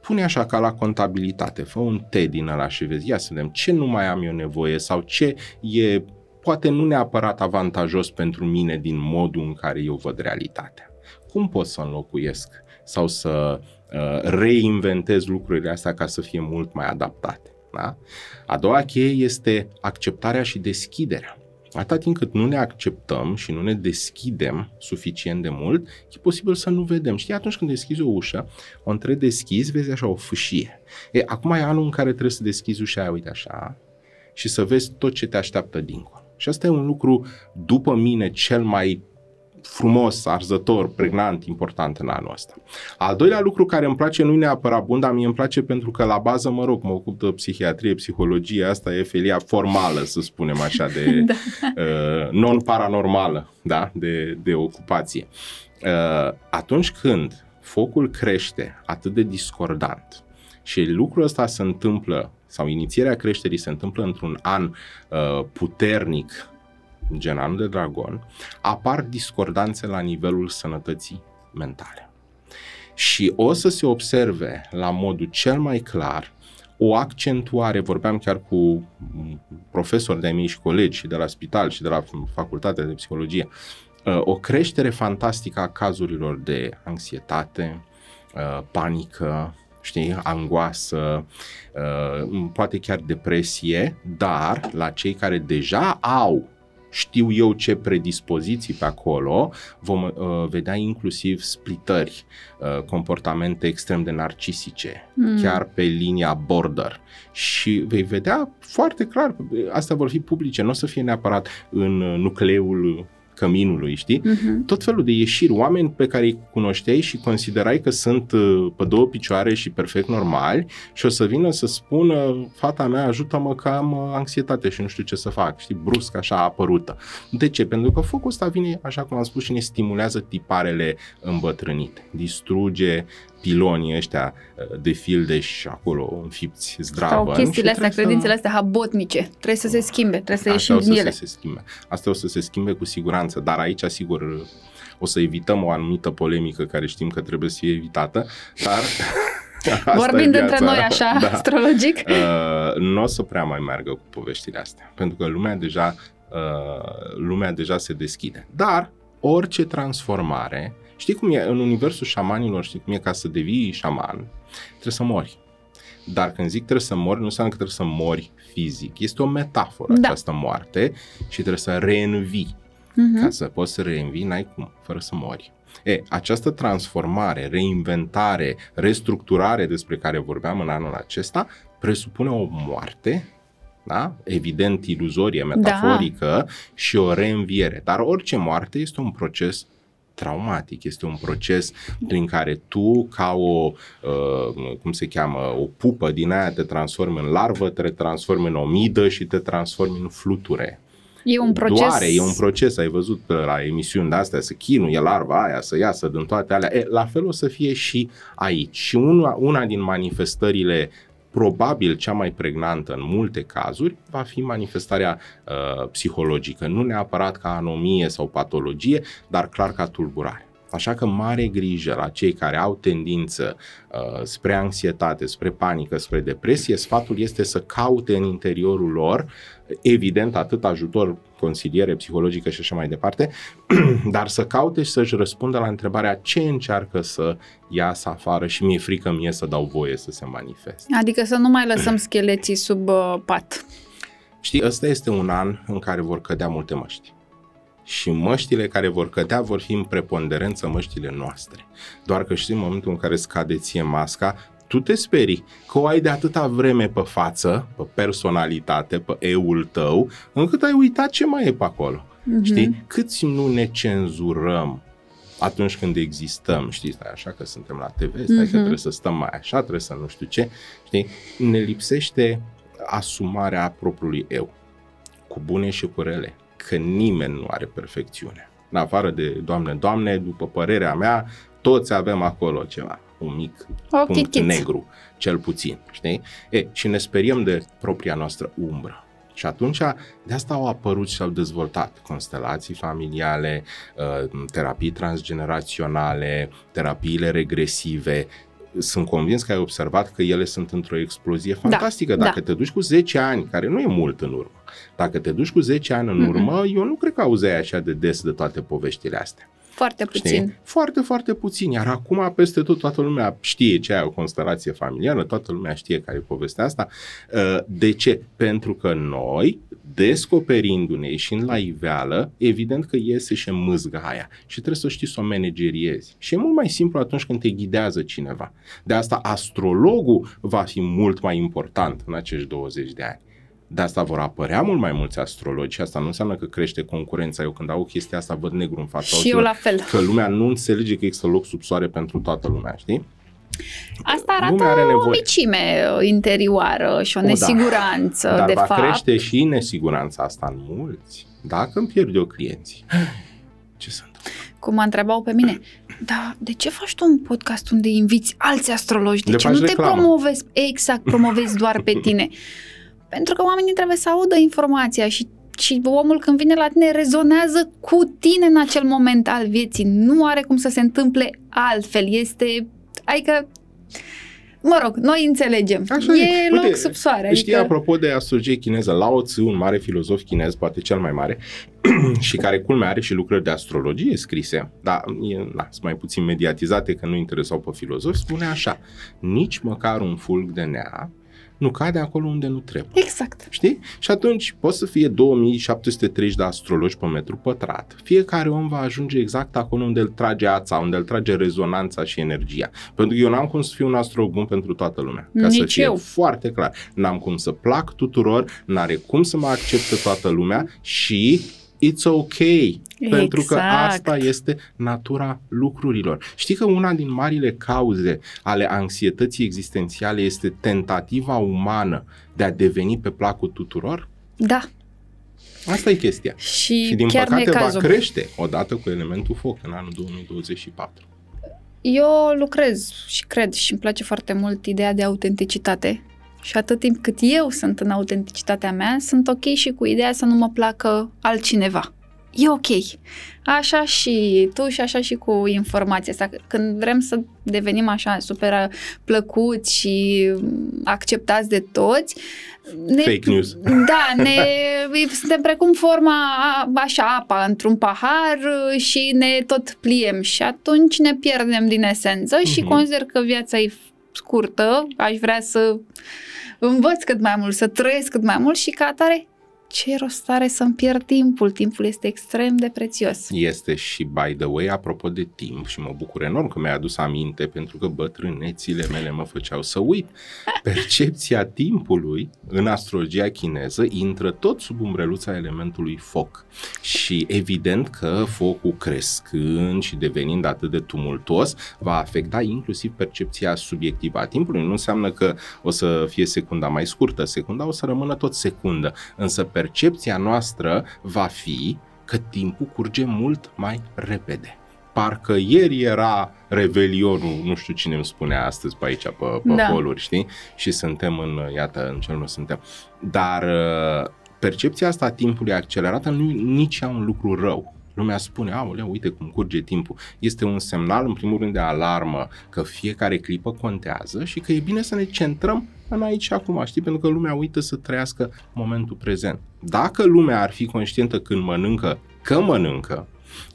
Pune așa ca la contabilitate, fă un T din ăla și vezi, ia să vedem ce nu mai am eu nevoie sau ce e poate nu neapărat avantajos pentru mine din modul în care eu văd realitatea. Cum pot să înlocuiesc sau să uh, reinventez lucrurile astea ca să fie mult mai adaptate. Da? A doua cheie este acceptarea și deschiderea. Atâta timp cât nu ne acceptăm și nu ne deschidem suficient de mult, e posibil să nu vedem. Știi, atunci când deschizi o ușă, o între deschizi, vezi așa o fâșie. E, acum e anul în care trebuie să deschizi ușa aia, uite așa, și să vezi tot ce te așteaptă dincolo. Și asta e un lucru, după mine, cel mai frumos, arzător, pregnant, important în anul ăsta. Al doilea lucru care îmi place nu e neapărat bun, dar mie îmi place pentru că la bază, mă rog, mă ocup de psihiatrie, psihologie, asta e felia formală, să spunem așa, de da. uh, non-paranormală, da, de, de ocupație. Uh, atunci când focul crește atât de discordant și lucrul ăsta se întâmplă sau inițierea creșterii se întâmplă într-un an uh, puternic gen anul de dragon, apar discordanțe la nivelul sănătății mentale. Și o să se observe la modul cel mai clar o accentuare, vorbeam chiar cu profesori de-ai mei și colegi și de la spital și de la facultatea de psihologie, uh, o creștere fantastică a cazurilor de anxietate, uh, panică, știi, angoasă, uh, poate chiar depresie, dar la cei care deja au știu eu ce predispoziții pe acolo, vom uh, vedea inclusiv splitări, uh, comportamente extrem de narcisice, mm. chiar pe linia border. Și vei vedea foarte clar, astea vor fi publice, nu o să fie neapărat în nucleul căminului, știi? Uh-huh. Tot felul de ieșiri, oameni pe care îi cunoșteai și considerai că sunt uh, pe două picioare și perfect normali și o să vină să spună, fata mea, ajută-mă că am uh, anxietate și nu știu ce să fac, știi, brusc așa apărută. De ce? Pentru că focul ăsta vine, așa cum am spus, și ne stimulează tiparele îmbătrânite, distruge pilonii ăștia uh, de fildeș și acolo înfipți zdravă. Sau chestiile astea, credințele să... astea habotnice. Trebuie să se schimbe, trebuie să ieșim din ele. Să se schimbe. Asta o să se schimbe cu siguranță, dar aici, sigur, o să evităm o anumită polemică care știm că trebuie să fie evitată, dar... Vorbind între noi așa, da. astrologic. Uh, nu o să prea mai meargă cu poveștile astea, pentru că lumea deja, uh, lumea deja se deschide. Dar orice transformare Știi cum e? În universul șamanilor, știi cum e? Ca să devii șaman, trebuie să mori. Dar când zic trebuie să mori, nu înseamnă că trebuie să mori fizic. Este o metaforă da. această moarte și trebuie să reînvii. Uh-huh. Ca să poți să reînvii, n-ai cum, fără să mori. E, această transformare, reinventare, restructurare despre care vorbeam în anul acesta, presupune o moarte, da? evident iluzorie, metaforică da. și o reînviere. Dar orice moarte este un proces traumatic. Este un proces prin care tu, ca o, uh, cum se cheamă, o pupă din aia, te transformi în larvă, te transformi în omidă și te transformi în fluture. E un proces. Doare, e un proces, ai văzut la emisiuni de astea, să chinuie larva aia, să iasă din toate alea. E, la fel o să fie și aici. Și una, una din manifestările probabil cea mai pregnantă în multe cazuri va fi manifestarea uh, psihologică, nu neapărat ca anomie sau patologie, dar clar ca tulburare. Așa că mare grijă la cei care au tendință uh, spre anxietate, spre panică, spre depresie. Sfatul este să caute în interiorul lor, evident, atât ajutor, consiliere psihologică și așa mai departe, dar să caute și să-și răspundă la întrebarea ce încearcă să iasă afară și mi-e frică mie să dau voie să se manifeste. Adică să nu mai lăsăm scheleții sub uh, pat. Știi, ăsta este un an în care vor cădea multe măști și măștile care vor cădea vor fi în preponderență măștile noastre. Doar că știi, în momentul în care scade ție masca, tu te sperii că o ai de atâta vreme pe față, pe personalitate, pe eul tău, încât ai uitat ce mai e pe acolo. Mm-hmm. Știi? Câți nu ne cenzurăm atunci când existăm, știi, stai așa că suntem la TV, stai mm-hmm. că mhm. trebuie să stăm mai așa, trebuie să nu știu ce, știi? Ne lipsește asumarea propriului eu, cu bune și cu rele că nimeni nu are perfecțiune. În afară de Doamne, Doamne, după părerea mea, toți avem acolo ceva, un mic o punct chichiți. negru, cel puțin, știi? E, și ne speriem de propria noastră umbră. Și atunci, de asta au apărut și au dezvoltat constelații familiale, uh, terapii transgeneraționale, terapiile regresive, sunt convins că ai observat că ele sunt într-o explozie da, fantastică. Da, Dacă da. te duci cu 10 ani, care nu e mult în urmă, dacă te duci cu 10 ani în urmă, mm-hmm. eu nu cred că auzeai așa de des de toate poveștile astea. Foarte puțin. Știi? Foarte, foarte puțin. Iar acum, peste tot, toată lumea știe ce e o constelație familială, toată lumea știe care e povestea asta. Uh, de ce? Pentru că noi, descoperindu-ne, ieșind la iveală, evident că iese și mâzga aia și trebuie să știi să o manageriezi. Și e mult mai simplu atunci când te ghidează cineva. De asta astrologul va fi mult mai important în acești 20 de ani. De asta vor apărea mult mai mulți astrologi asta nu înseamnă că crește concurența. Eu când au chestia asta văd negru în fața Și eu la fel. Că lumea nu înțelege că există loc sub soare pentru toată lumea, știi? Asta arată are nevoie. o micime interioară și o, o da. nesiguranță, da. Dar de va fapt. crește și nesiguranța asta în mulți. Dacă îmi pierd eu clienții. Ce sunt? Cum mă întrebau pe mine, da, de ce faci tu un podcast unde inviți alți astrologi? De, de ce nu reclamă. te promovezi, exact, promovezi doar pe tine? Pentru că oamenii trebuie să audă informația și și omul când vine la tine rezonează cu tine în acel moment al vieții. Nu are cum să se întâmple altfel. Este, adică Mă rog, noi înțelegem. Așa e, e loc Uite, sub soare. Știi, adică... apropo de astrologie chineză, Lao Tzu, un mare filozof chinez, poate cel mai mare, și care culmea are și lucrări de astrologie scrise, dar e, na, sunt mai puțin mediatizate că nu interesau pe filozofi, spune așa, nici măcar un fulg de nea nu cade acolo unde nu trebuie. Exact. Știi? Și atunci poți să fie 2730 de astrologi pe metru pătrat. Fiecare om va ajunge exact acolo unde îl trage ața, unde îl trage rezonanța și energia. Pentru că eu n-am cum să fiu un astrolog bun pentru toată lumea. Ca Nici să fie eu. foarte clar. N-am cum să plac tuturor, n-are cum să mă accepte toată lumea și it's ok. Exact. Pentru că Exact. asta este natura lucrurilor. Știi că una din marile cauze ale anxietății existențiale este tentativa umană de a deveni pe placul tuturor? Da. Asta e chestia. Și, Și din chiar nu e păcate va cazul. crește odată cu elementul foc în anul 2024. Eu lucrez și cred și îmi place foarte mult ideea de autenticitate. Și atât timp cât eu sunt în autenticitatea mea, sunt ok și cu ideea să nu mă placă altcineva. E ok. Așa și tu și așa și cu informația asta. Când vrem să devenim așa super plăcuți și acceptați de toți, ne, Fake news. Da, ne, suntem precum forma, așa, apa într-un pahar și ne tot pliem și atunci ne pierdem din esență și Mhm. consider că viața e scurtă, aș vrea să învăț cât mai mult, să trăiesc cât mai mult și ca atare ce rost are să-mi pierd timpul? Timpul este extrem de prețios. Este și, by the way, apropo de timp, și mă bucur enorm că mi-ai adus aminte, pentru că bătrânețile mele mă făceau să uit. Percepția timpului în astrologia chineză intră tot sub umbreluța elementului foc. Și evident că focul crescând și devenind atât de tumultuos va afecta inclusiv percepția subiectivă a timpului. Nu înseamnă că o să fie secunda mai scurtă, secunda o să rămână tot secundă, însă percepția noastră va fi că timpul curge mult mai repede. parcă ieri era revelionul, nu știu cine îmi spune astăzi pe aici, pe, pe Da. holuri, știi? Și suntem în, iată, în ce nu suntem. Dar uh, percepția asta a timpului accelerată nu e nici ea un lucru rău. Lumea spune, aoleu, uite cum curge timpul. Este un semnal, în primul rând, de alarmă că fiecare clipă contează și că e bine să ne centrăm în aici și acum, știi? Pentru că lumea uită să trăiască momentul prezent. Dacă lumea ar fi conștientă când mănâncă, că mănâncă,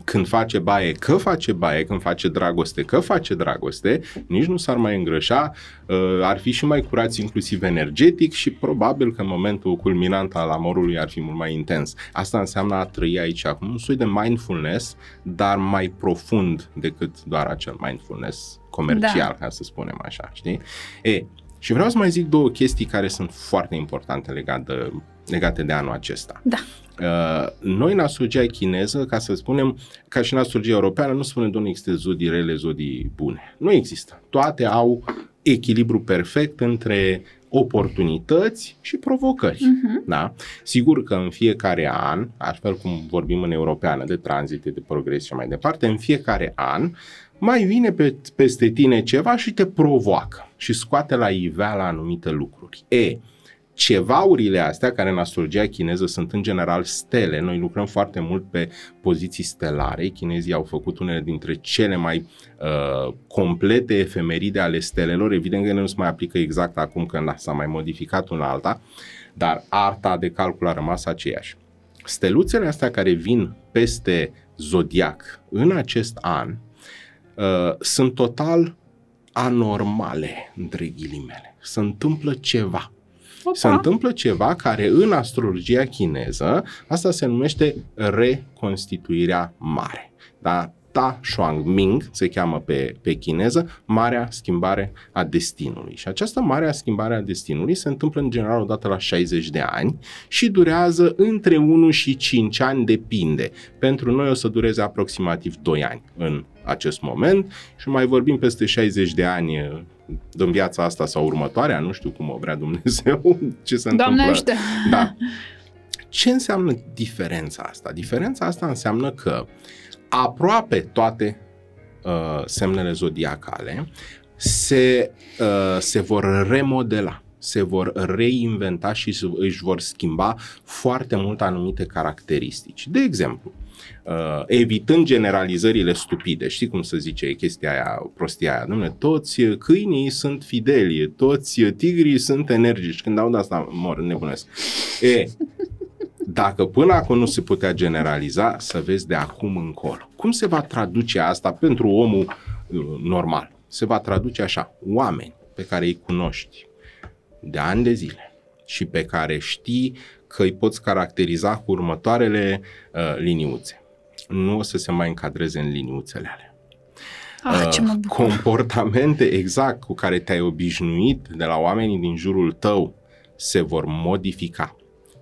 când face baie, că face baie, când face dragoste, că face dragoste, nici nu s-ar mai îngrășa, uh, ar fi și mai curați inclusiv energetic și probabil că în momentul culminant al amorului ar fi mult mai intens. Asta înseamnă a trăi aici acum un soi de mindfulness, dar mai profund decât doar acel mindfulness comercial, da. ca să spunem așa, știi? E, și vreau să mai zic două chestii care sunt foarte importante legate de, legate de anul acesta. Da. Uh, noi în astrologia chineză, ca să spunem, ca și în astrologia europeană, nu spunem, doamne, există zodii rele, zodii bune. Nu există. Toate au echilibru perfect între oportunități și provocări. Mhm. Da? Sigur că în fiecare an, altfel cum vorbim în europeană de tranzite, de progres și mai departe, în fiecare an mai vine pe, peste tine ceva și te provoacă și scoate la iveală anumite lucruri. E, cevaurile astea, care în astrologia chineză sunt în general stele, noi lucrăm foarte mult pe poziții stelare, chinezii au făcut unele dintre cele mai uh, complete efemeride ale stelelor, evident că ele nu se mai aplică exact acum când s-a mai modificat una alta, dar arta de calcul a rămas aceeași. Steluțele astea care vin peste zodiac în acest an uh, sunt total anormale, între ghilimele. Se întâmplă ceva. Opa. Se întâmplă ceva care în astrologia chineză, asta se numește reconstituirea mare. Da? Ta Shuang Ming se cheamă pe, pe chineză, Marea Schimbare a Destinului. Și această Marea Schimbare a Destinului se întâmplă în general odată la 60 de ani și durează între 1 și 5 ani, depinde. Pentru noi o să dureze aproximativ 2 ani în acest moment și mai vorbim peste 60 de ani în viața asta sau următoarea, nu știu cum o vrea Dumnezeu, ce se Doamne întâmplă. ajută! Da. Ce înseamnă diferența asta? Diferența asta înseamnă că aproape toate uh, semnele zodiacale se, uh, se vor remodela, se vor reinventa și se- își vor schimba foarte mult anumite caracteristici. De exemplu, uh, evitând generalizările stupide, știi cum se zice chestia aia, prostia aia, domnule, toți câinii sunt fideli, toți tigrii sunt energici, când aud asta mor, nebunesc. E, dacă până acum nu se putea generaliza, să vezi de acum încolo. Cum se va traduce asta pentru omul uh, normal? Se va traduce așa, oameni pe care îi cunoști de ani de zile și pe care știi că îi poți caracteriza cu următoarele uh, liniuțe. Nu o să se mai încadreze în liniuțele alea. Ah, ce mă Uh, bucur! comportamente exact cu care te-ai obișnuit de la oamenii din jurul tău se vor modifica.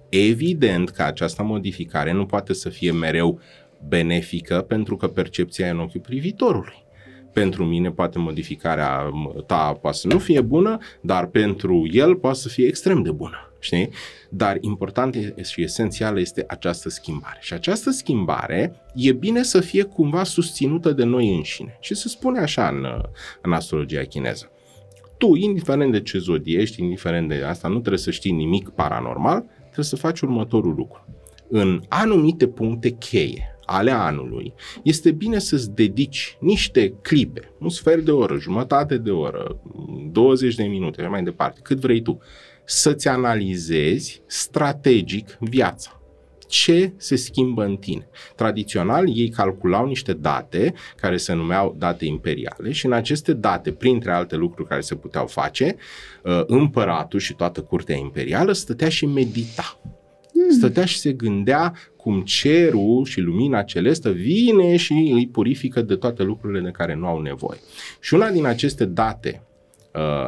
Evident că această modificare nu poate să fie mereu benefică pentru că percepția e în ochiul privitorului. Pentru mine poate modificarea m, ta poate să nu fie bună, dar pentru el poate să fie extrem de bună. Știi? Dar important e- și esențial este această schimbare. Și această schimbare e bine să fie cumva susținută de noi înșine. Și se spune așa în, în astrologia chineză. Tu, indiferent de ce zodie ești, indiferent de asta, nu trebuie să știi nimic paranormal, trebuie să faci următorul lucru. În anumite puncte cheie ale anului, este bine să-ți dedici niște clipe, un sfert de oră, jumătate de oră, 20 de minute, mai departe, cât vrei tu, să-ți analizezi strategic viața. Ce se schimbă în tine? Tradițional, ei calculau niște date care se numeau date imperiale și în aceste date, printre alte lucruri care se puteau face, uh, împăratul și toată curtea imperială stătea și medita. Stătea și se gândea cum cerul și lumina celestă vine și îi purifică de toate lucrurile de care nu au nevoie. Și una din aceste date uh,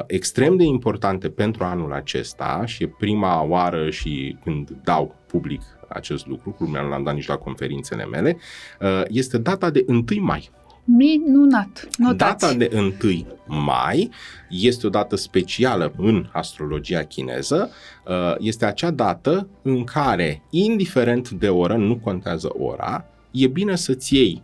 extrem de importante pentru anul acesta și e prima oară și când dau public acest lucru, lumea nu l-am dat nici la conferințele mele, uh, este data de 1 mai. Minunat! Notați! Data de 1 mai este o dată specială în astrologia chineză. Uh, Este acea dată în care, indiferent de oră, nu contează ora, e bine să-ți iei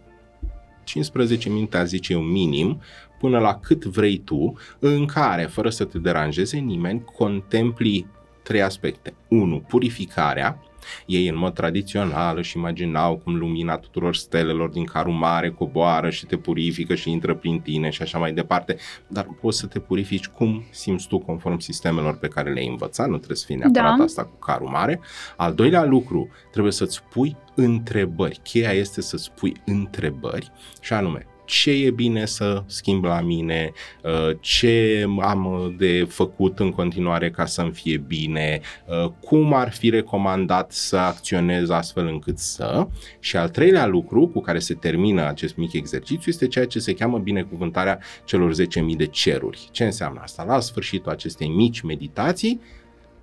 15 minute, a zice eu, minim, până la cât vrei tu, în care, fără să te deranjeze nimeni, contempli trei aspecte. 1. Purificarea, ei în mod tradițional își imaginau cum lumina tuturor stelelor din carul mare coboară și te purifică și intră prin tine și așa mai departe, dar poți să te purifici cum simți tu conform sistemelor pe care le-ai învățat, nu trebuie să fii neapărat da. asta cu carul mare. Al doilea lucru, trebuie să-ți pui întrebări. Cheia este să-ți pui întrebări și anume, ce e bine să schimb la mine, uh, ce am de făcut în continuare ca să-mi fie bine, uh, cum ar fi recomandat să acționez astfel încât să. Și al treilea lucru cu care se termină acest mic exercițiu este ceea ce se cheamă binecuvântarea celor 10.000 de ceruri. Ce înseamnă asta? La sfârșitul acestei mici meditații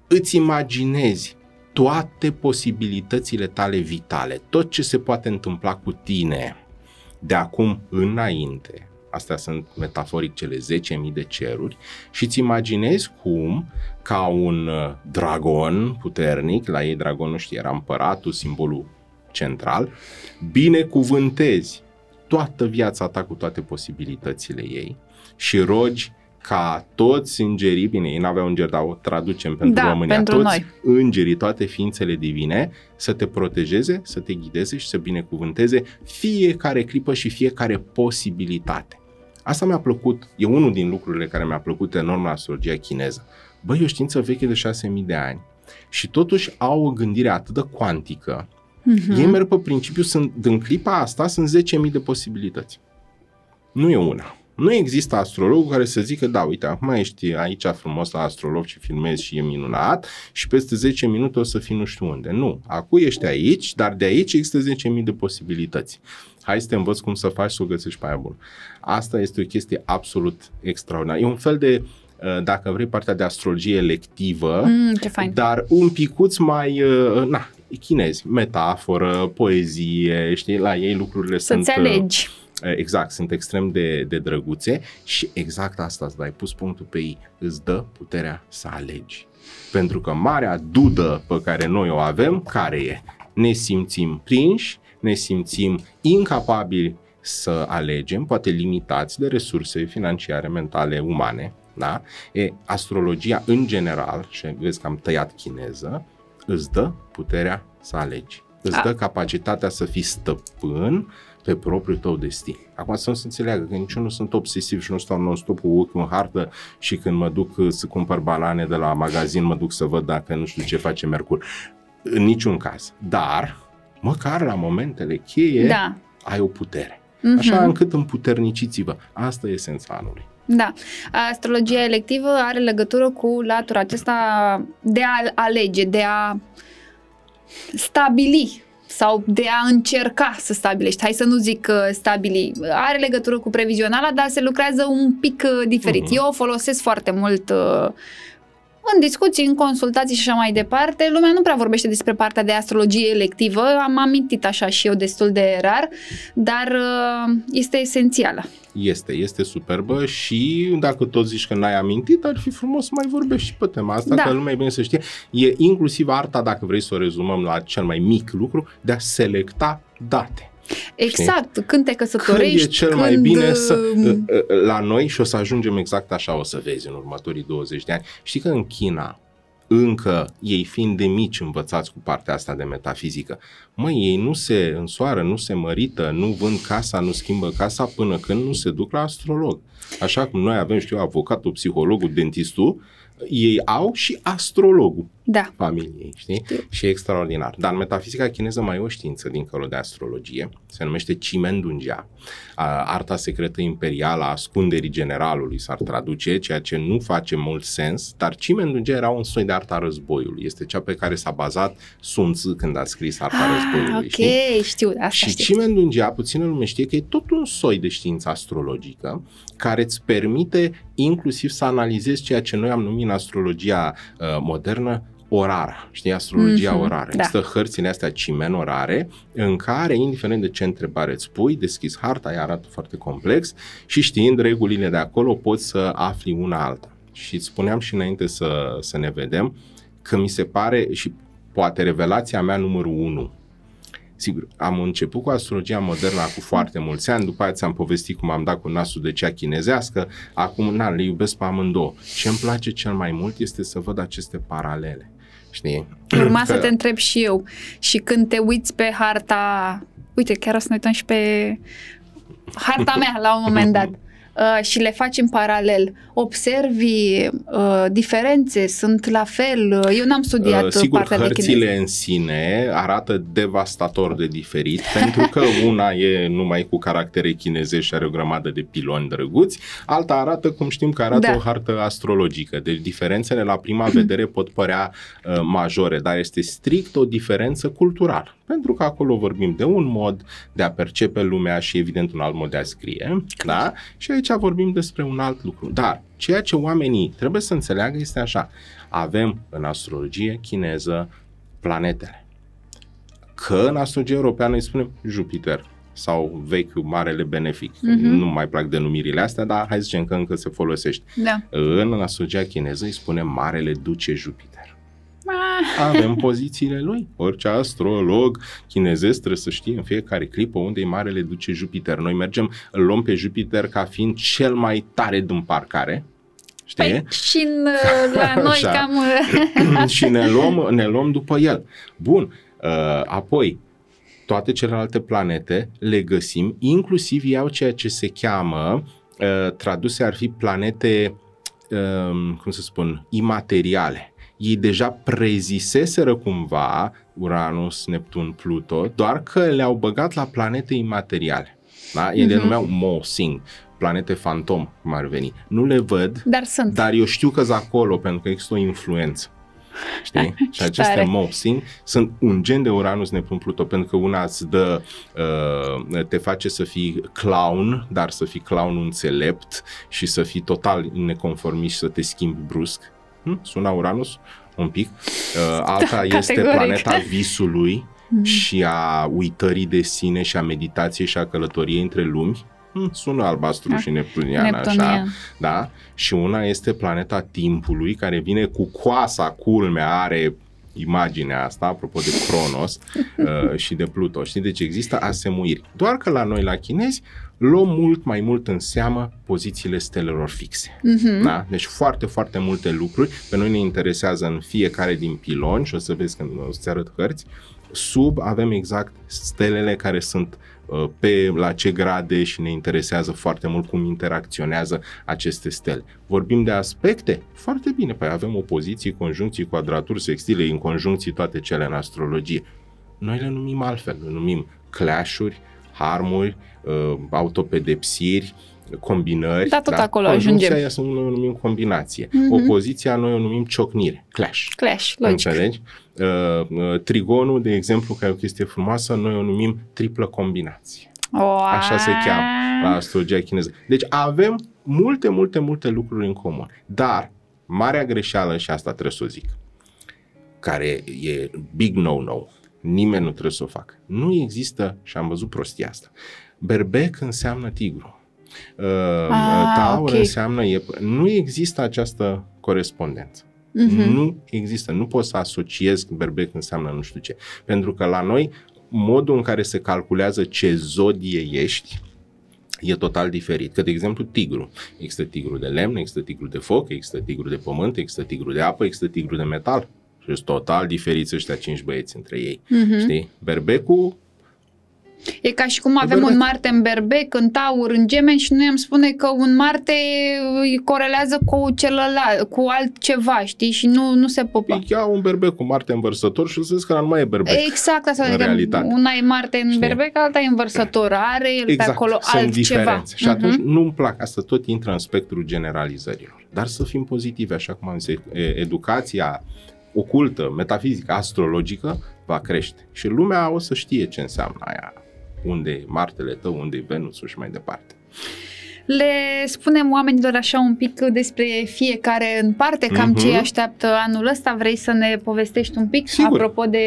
îți imaginezi toate posibilitățile tale vitale, tot ce se poate întâmpla cu tine de acum înainte, astea sunt metaforic cele 10.000 de ceruri, și îți imaginezi cum, ca un uh, dragon puternic, la ei dragonul știi, era împăratul, simbolul central, binecuvântezi toată viața ta cu toate posibilitățile ei și rogi ca toți îngerii, bine, ei n-aveau îngeri, dar o traducem pentru da, România, pentru toți noi. îngerii, toate ființele divine, să te protejeze, să te ghideze și să binecuvânteze fiecare clipă și fiecare posibilitate. Asta mi-a plăcut, e unul din lucrurile care mi-a plăcut enorm la astrologia chineză. Băi, e o știință veche de 6000 de ani și totuși au o gândire atât de cuantică. Mhm. Ei merg pe principiu, sunt, în clipa asta sunt 10.000 de posibilități. Nu e una. Nu există astrolog care să zică, da, uite, acum ești aici frumos la astrolog și filmezi și e minunat și peste 10 minute o să fii nu știu unde. Nu, acum ești aici, dar de aici există 10.000 de posibilități. Hai să te învăț cum să faci să o găsești pe aia bună. Asta este o chestie absolut extraordinară. E un fel de, uh, dacă vrei, partea de astrologie electivă, Mm, ce fain. dar un picuț mai, uh, na, chinezi, metaforă, poezie, știi, la ei lucrurile sunt... Să-ți uh, alegi. Exact, sunt extrem de, de drăguțe și exact asta îți dai pus punctul pe ei, îți dă puterea să alegi. Pentru că marea dudă pe care noi o avem, care e? Ne simțim prinși, ne simțim incapabili să alegem, poate limitați de resurse financiare, mentale, umane. Da? E, astrologia în general, și vezi că am tăiat chineză, îți dă puterea să alegi. Îți A. dă capacitatea să fii stăpân pe propriul tău destin. Acum să nu se înțeleagă că nici eu nu sunt obsesiv și nu stau non-stop cu ochiul în hartă și când mă duc uh, să cumpăr banane de la magazin, mă duc să văd dacă nu știu ce face Mercur. În niciun caz. Dar, măcar la momentele cheie, Da. ai o putere. Mhm. Așa încât împuterniciți-vă. Asta e esența anului. Da. Astrologia electivă are legătură cu latura acesta de a alege, de a stabili sau de a încerca să stabilești. Hai să nu zic uh, stabili. Are legătură cu previzionala, dar se lucrează un pic uh, diferit. Mhm. Eu o folosesc foarte mult uh, în discuții, în consultații și așa mai departe. Lumea nu prea vorbește despre partea de astrologie electivă. Am amintit așa și eu destul de rar, dar uh, este esențială. Este, este superbă și dacă tot zici că n-ai amintit, ar fi frumos să mai vorbești și pe tema asta, Da. că lumea e bine să știe. E inclusiv arta, dacă vrei să o rezumăm la cel mai mic lucru, de a selecta date. Exact, când te Când căsătorești, e cel mai când, bine să... uh, La noi și o să ajungem exact așa, o să vezi în următorii 20 de ani. Știi că în China, încă ei fiind de mici învățați cu partea asta de metafizică, măi, ei nu se însoară, nu se mărită, nu vând casa, nu schimbă casa până când nu se duc la astrolog. Așa cum noi avem, știu, avocatul, psihologul, dentistul, ei au și astrologul Da. familiei, știi? Și e extraordinar. Dar în metafizica chineză mai e o știință dincolo de astrologie, se numește Chimendungea. A, Arta secretă imperială a ascunderii generalului s-ar traduce, ceea ce nu face mult sens, dar Chimendungea era un soi de arta războiului. Este cea pe care s-a bazat Sun Tzu când a scris arta Ah, războiului, ok, știi? știu, asta Și știu. Chimendungea, puțină lume știe că e tot un soi de știință astrologică care îți permite inclusiv să analizezi ceea ce noi am numit în astrologia uh, modernă orara, știi, astrologia Mhm, orară. da. Există hărțile astea cimen orare în care, indiferent de ce întrebare îți pui, deschizi harta, ea arată foarte complex și știind regulile de acolo poți să afli una alta. Și îți spuneam și înainte să, să ne vedem că mi se pare și poate revelația mea numărul 1 Sigur, am început cu astrologia modernă cu foarte mulți ani, după aceea ți-am povestit cum am dat cu nasul de cea chinezească, acum na, le iubesc pe amândouă. Ce îmi place cel mai mult este să văd aceste paralele. Știi? Urma că... să te întreb și eu. Și când te uiți pe harta... Uite, chiar o să ne uităm și pe harta mea la un moment dat. Uh, și le faci în paralel. Observi uh, diferențe, sunt la fel. Eu n-am studiat uh, Sigur, partea hărțile de în sine arată devastator de diferit, pentru că una e numai cu caractere chinezești și are o grămadă de piloni drăguți, alta arată, cum știm, că arată da. o hartă astrologică. Deci diferențele la prima vedere pot părea uh, majore, dar este strict o diferență culturală. Pentru că acolo vorbim de un mod de a percepe lumea și evident un alt mod de a scrie, da? Și aici vorbim despre un alt lucru. Dar ceea ce oamenii trebuie să înțeleagă este așa. Avem în astrologie chineză planetele. Că în astrologie europeană îi spunem Jupiter sau vechiul marele benefic. Uh-huh. Nu mai plac denumirile astea, dar hai să zicem că încă se folosește. Da. În astrologia chineză îi spunem marele duce Jupiter. Avem pozițiile lui. Orice astrolog chinezesc trebuie să știe în fiecare clipă unde e marele duce Jupiter. Noi mergem, îl luăm pe Jupiter ca fiind cel mai tare din parcare. Știi? Păi și în, la noi Așa. cam... și ne luăm, ne luăm după el. Bun. Uh, apoi, toate celelalte planete le găsim, inclusiv iau ceea ce se cheamă, uh, traduse ar fi planete, uh, cum să spun, imateriale ei deja preziseseră cumva Uranus, Neptun, Pluto, doar că le-au băgat la planete imateriale. Da? Ei uh-huh. le mhm. numeau Mosing, planete fantom, cum ar veni. Nu le văd, dar, sunt. dar eu știu că sunt acolo, pentru că există o influență. Știi? și aceste Mosing sunt un gen de Uranus, Neptun, Pluto, pentru că una îți dă, uh, te face să fii clown, dar să fii clown înțelept și să fii total neconformist și să te schimbi brusc Hm? Sună Uranus un pic. Uh, alta da, este categoric. planeta visului mm. și a uitării de sine și a meditației și a călătoriei între lumi. Hm, sună albastru da. și neptunian, Neptunian, așa, da? Și una este planeta timpului, care vine cu coasa, culmea, are imaginea asta, apropo de Cronos uh, și de Pluto, știi? Deci există asemuiri. Doar că la noi, la chinezi, luăm mult mai mult în seamă pozițiile stelelor fixe. Uh-huh. Da? Deci foarte, foarte multe lucruri. Pe noi ne interesează în fiecare din piloni și o să vezi când o să-ți arăt hărți. Sub avem exact stelele care sunt uh, pe la ce grade și ne interesează foarte mult cum interacționează aceste stele. Vorbim de aspecte? Foarte bine, păi avem opoziții, conjuncții, quadraturi, sextile, în conjuncții, toate cele în astrologie. Noi le numim altfel, le numim clash-uri, harmuri, uh, autopedepsiri, combinări. Da, tot da? acolo ajungem. Conjuncția noi o numim combinație. Mm-hmm. Opoziția noi o numim ciocnire, clash. Clash, logic. Înțelegi? Uh, uh, trigonul, de exemplu, care e o chestie frumoasă, noi o numim triplă combinație. Wow. Așa se cheamă la astrologia chineză. Deci avem multe, multe, multe lucruri în comun. Dar marea greșeală, și asta trebuie să o zic, care e big no-no, nimeni nu trebuie să o facă. Nu există, și am văzut prostia asta, berbec înseamnă tigru. Uh, ah, taur okay. înseamnă iep. Nu există această corespondență. Uh-huh. Nu există. Nu poți să asociezi berbec înseamnă nu știu ce. Pentru că la noi, modul în care se calculează ce zodie ești, e total diferit. Că, de exemplu, tigru. Există tigru de lemn, există tigru de foc, există tigru de pământ, există tigru de apă, există tigru de metal. Și sunt total diferiți ăștia cinci băieți între ei. Uh-huh. Știi? Berbecul E ca și cum avem un Marte în berbec, în taur, în gemeni și noi am spune că un Marte îi corelează cu celălalt, cu altceva, știi? Și nu, nu se pupă. Ia un berbec cu Marte învărsător și să că nu mai e berbec. Exact asta. În adică realitate. Una e Marte în știi? berbec, alta e învărsător. Are el exact, pe acolo sunt altceva. Diferențe. Și atunci uh-huh. nu-mi plac. Asta tot intră în spectrul generalizărilor. Dar să fim pozitivi, așa cum am zis. Educația ocultă, metafizică, astrologică va crește. Și lumea o să știe ce înseamnă aia unde e Martele tău, unde e Venusul și mai departe. Le spunem oamenilor așa un pic despre fiecare în parte, cam uh-huh. ce așteaptă anul ăsta. Vrei să ne povestești un pic Sigur. apropo de...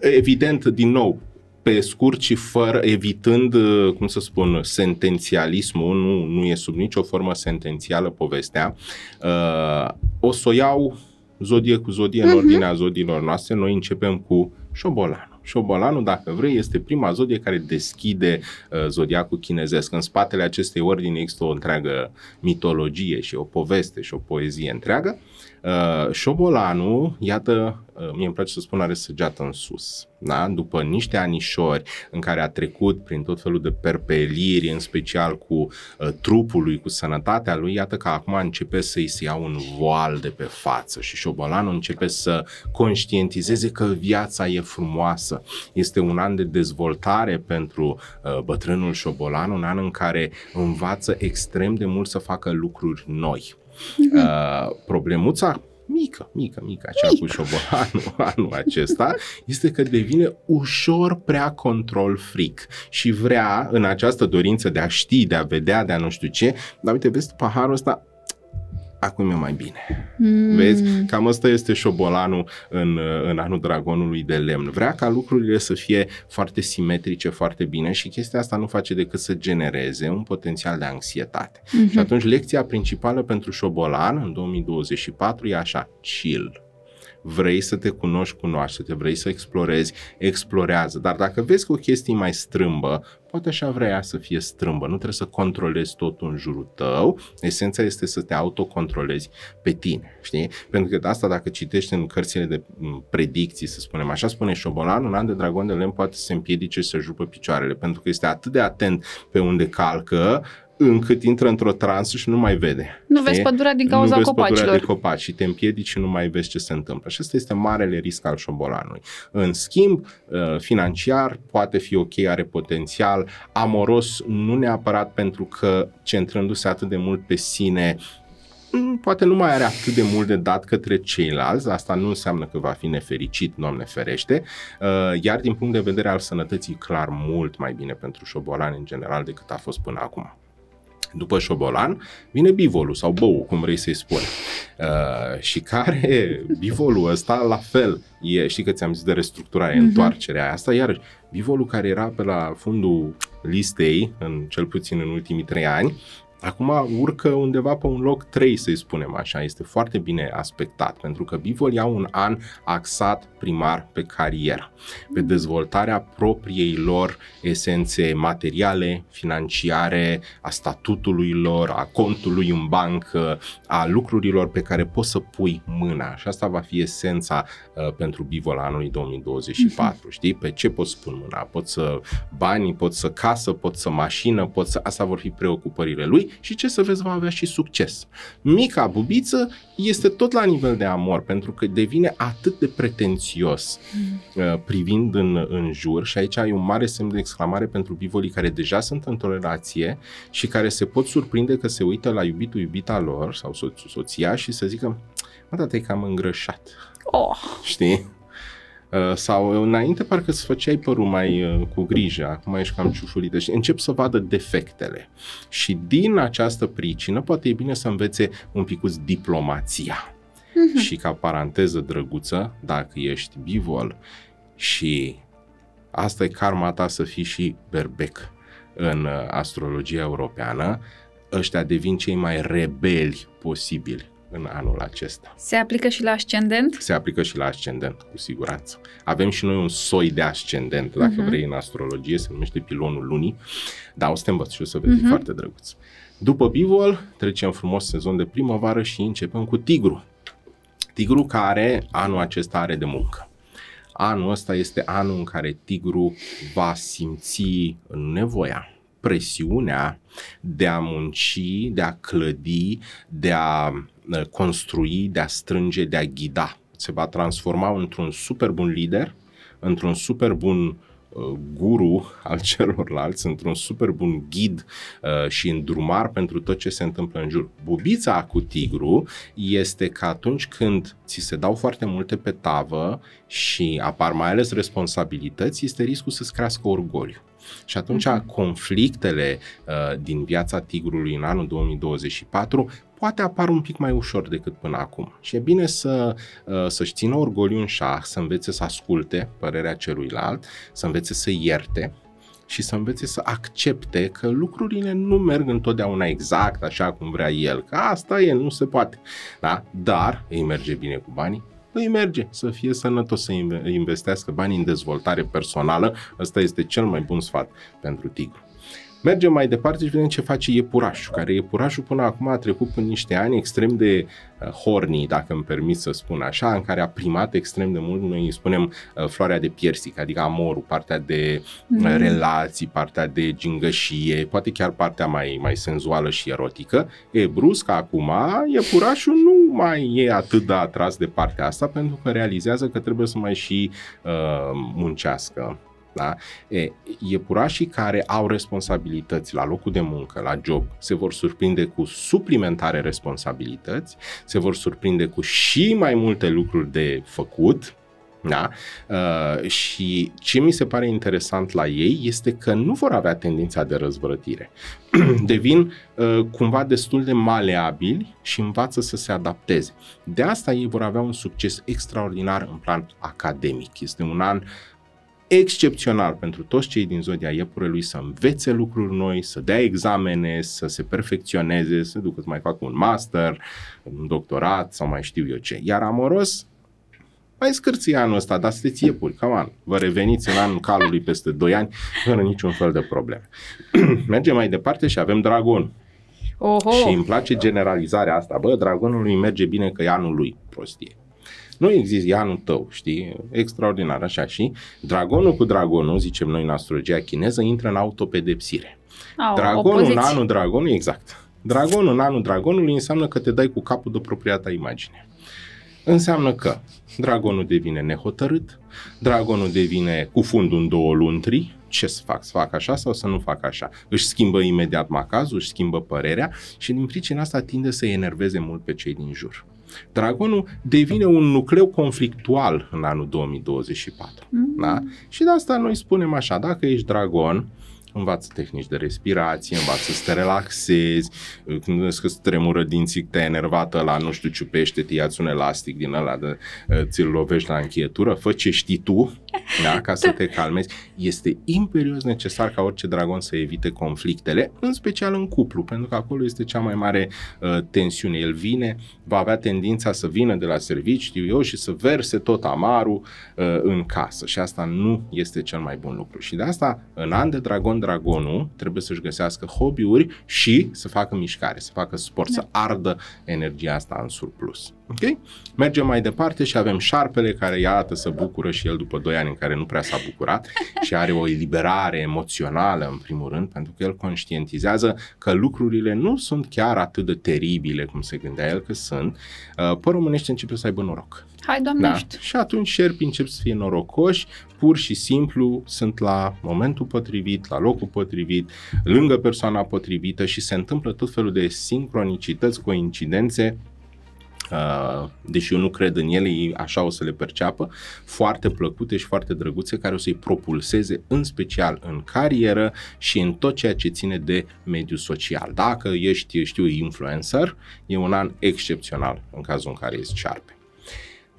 Evident, din nou, pe scurt și fără, evitând, cum să spun, sentențialismul, nu, nu e sub nicio formă sentențială povestea, uh, o să o iau zodie cu zodie, uh-huh. în mhm. ordinea zodiilor noastre. Noi începem cu șobolanul. Șobolanul, dacă vrei, este prima zodie care deschide uh, zodiacul chinezesc. În spatele acestei ordini există o întreagă mitologie și o poveste și o poezie întreagă. Uh, șobolanul, iată, uh, mie îmi place să spun, are săgeată în sus. Da? După niște anișori în care a trecut prin tot felul de perpeliri, în special cu uh, trupul lui, cu sănătatea lui, iată că acum începe să-i se ia un voal de pe față și șobolanul începe să conștientizeze că viața e frumoasă. Este un an de dezvoltare pentru uh, bătrânul șobolan, un an în care învață extrem de mult să facă lucruri noi. Mm-hmm. Uh, problemuța mică, mică, mică, aceea Mic. cu șobolanul anul acesta, este că devine ușor prea control freak și vrea în această dorință de a ști, de a vedea, de a nu știu ce, dar uite, vezi, paharul ăsta acum e mai bine. Mm. Vezi? Cam ăsta este șobolanul în, în anul dragonului de lemn. Vrea ca lucrurile să fie foarte simetrice, foarte bine și chestia asta nu face decât să genereze un potențial de anxietate. Mm-hmm. Și atunci lecția principală pentru șobolan în 2024 e așa, chill vrei să te cunoști, cunoaște-te, vrei să explorezi, explorează. Dar dacă vezi că o chestie mai strâmbă, poate așa vrea să fie strâmbă, nu trebuie să controlezi totul în jurul tău, esența este să te autocontrolezi pe tine, știi? Pentru că asta dacă citești în cărțile de predicții, să spunem așa, spune Șobolan, un an de dragon de lemn poate să se împiedice și să jupă picioarele, pentru că este atât de atent pe unde calcă, încât intră într-o transă și nu mai vede. Nu știi? vezi pădurea din cauza nu vezi copacilor. pădurea de copaci și te împiedici și nu mai vezi ce se întâmplă. Și asta este marele risc al șobolanului. În schimb, uh, financiar poate fi ok, are potențial, amoros nu neapărat pentru că centrându-se atât de mult pe sine mm, poate nu mai are atât de mult de dat către ceilalți, asta nu înseamnă că va fi nefericit, Doamne ferește, uh, iar din punct de vedere al sănătății, clar, mult mai bine pentru șobolani în general decât a fost până acum. După șobolan vine bivolul sau bou, cum vrei să-i spui. Uh, și care bivolul ăsta, la fel, e, știi că ți-am zis de restructurare, uh-huh. întoarcerea asta, iar bivolul care era pe la fundul listei, în cel puțin în ultimii trei ani, Acum urcă undeva pe un loc 3, să-i spunem așa. Este foarte bine aspectat, pentru că Bivol ia un an axat primar pe carieră, pe dezvoltarea propriei lor esențe materiale, financiare, a statutului lor, a contului în bancă, a lucrurilor pe care poți să pui mâna. Și asta va fi esența uh, pentru Bivol anului 2024. Uh-huh. Știi? Pe ce poți pun mâna? Pot să bani, pot să casă, pot să mașină, pot să... Asta vor fi preocupările lui și ce să vezi va avea și succes. Mica bubiță este tot la nivel de amor pentru că devine atât de pretențios mm. uh, privind în, în jur și aici ai un mare semn de exclamare pentru bivolii care deja sunt într-o relație și care se pot surprinde că se uită la iubitul iubita lor sau so- soția și să zică mă, dar te-ai cam îngrășat. Oh. Știi? Uh, sau înainte parcă îți făceai părul mai uh, cu grijă, acum ești cam ciufulită și încep să vadă defectele. Și din această pricină poate e bine să învețe un picuț diplomația. Mm-hmm. Și ca paranteză drăguță, dacă ești bivol și asta e karma ta să fii și berbec în uh, astrologia europeană, ăștia devin cei mai rebeli posibili în anul acesta. Se aplică și la ascendent? Se aplică și la ascendent, cu siguranță. Avem și noi un soi de ascendent, dacă uh-huh. vrei, în astrologie, se numește pilonul lunii, dar o să te învăț și o să vezi, uh-huh. foarte drăguț. După bivol, trecem frumos sezon de primăvară și începem cu tigru. Tigru care anul acesta are de muncă. Anul ăsta este anul în care tigru va simți nevoia, presiunea de a munci, de a clădi, de a Uh, construi, de a strânge, de a ghida. Se va transforma într-un super bun lider, într-un super bun uh, guru al celorlalți, într-un super bun ghid uh, și îndrumar pentru tot ce se întâmplă în jur. Bubița cu tigru este că atunci când ți se dau foarte multe pe tavă și apar mai ales responsabilități, este riscul să-ți crească orgoliu. Și atunci mhm. conflictele uh, din viața tigrului în anul 2024 poate apar un pic mai ușor decât până acum. Și e bine să, uh, să-și țină orgoliu în șah, să învețe să asculte părerea celuilalt, să învețe să ierte, și să învețe să accepte că lucrurile nu merg întotdeauna exact așa cum vrea el, că asta e, nu se poate. Da? Dar îi merge bine cu banii, îi merge să fie sănătos, să investească bani în dezvoltare personală. Ăsta este cel mai bun sfat pentru tigru. Mergem mai departe și vedem ce face iepurașul, care iepurașul până acum a trecut prin niște ani extrem de uh, horny, dacă îmi permit să spun așa, în care a primat extrem de mult, noi îi spunem uh, floarea de piersic, adică amorul, partea de mm. relații, partea de gingășie, poate chiar partea mai, mai senzuală și erotică. E brusc acum, iepurașul nu mai e atât de atras de partea asta pentru că realizează că trebuie să mai și uh, muncească da? E, iepurașii care au responsabilități la locul de muncă, la job, se vor surprinde cu suplimentare responsabilități, se vor surprinde cu și mai multe lucruri de făcut, da? Uh, și ce mi se pare interesant la ei este că nu vor avea tendința de răzvrătire. Devin uh, cumva destul de maleabili și învață să se adapteze. De asta ei vor avea un succes extraordinar în plan academic. Este un an uh, excepțional pentru toți cei din zodia iepurelui să învețe lucruri noi, să dea examene, să se perfecționeze, să ducă să mai facă un master, un doctorat sau mai știu eu ce. Iar amoros, mai scârții anul ăsta, dar sunteți iepuri, cam an. Vă reveniți în anul calului peste 2 ani, fără niciun fel de probleme. Mergem mai departe și avem dragon. Oho. Și îmi place generalizarea asta. Bă, dragonului merge bine că e anul lui, prostie. Nu există, e anul tău, știi? Extraordinar, așa. Și dragonul cu dragonul, zicem noi în astrologia chineză, intră în autopedepsire. Au, dragonul opoziție. în anul dragonului, exact. Dragonul în anul dragonului înseamnă că te dai cu capul de propria ta imagine. Înseamnă că dragonul devine nehotărât, dragonul devine cu fundul în două luntri, ce să fac, să fac așa sau să nu fac așa. Își schimbă imediat macazul, își schimbă părerea și din pricina asta tinde să enerveze mult pe cei din jur. Dragonul devine un nucleu conflictual în anul 2024. Mm. Da? Și de asta noi spunem așa, dacă ești dragon, învață tehnici de respirație, învață să te relaxezi, când vezi că tremură dinții, te enervată la nu știu, ciupește, te iați un elastic din ăla, de, ți-l lovești la încheietură, fă ce știi tu, da, ca să te calmezi. Este imperios necesar ca orice dragon să evite conflictele, în special în cuplu, pentru că acolo este cea mai mare uh, tensiune. El vine, va avea tendința să vină de la serviciu, știu eu, și să verse tot amarul uh, în casă și asta nu este cel mai bun lucru. Și de asta, în an de dragon, dragonul trebuie să-și găsească hobby-uri și să facă mișcare, să facă sport, da. să ardă energia asta în surplus. Ok? Mergem mai departe și avem șarpele care, iată, să bucură și el după 2 ani în care nu prea s-a bucurat și are o eliberare emoțională, în primul rând, pentru că el conștientizează că lucrurile nu sunt chiar atât de teribile cum se gândea el că sunt. Uh, Părul românește începe să aibă noroc. Hai, Da? doamnești. Și atunci șerpii încep să fie norocoși, pur și simplu sunt la momentul potrivit, la locul potrivit, lângă persoana potrivită și se întâmplă tot felul de sincronicități, coincidențe Uh, deși eu nu cred în ele, ei așa o să le perceapă, foarte plăcute și foarte drăguțe, care o să-i propulseze în special în carieră și în tot ceea ce ține de mediul social. Dacă ești, știu, influencer, e un an excepțional în cazul în care ești șarpe.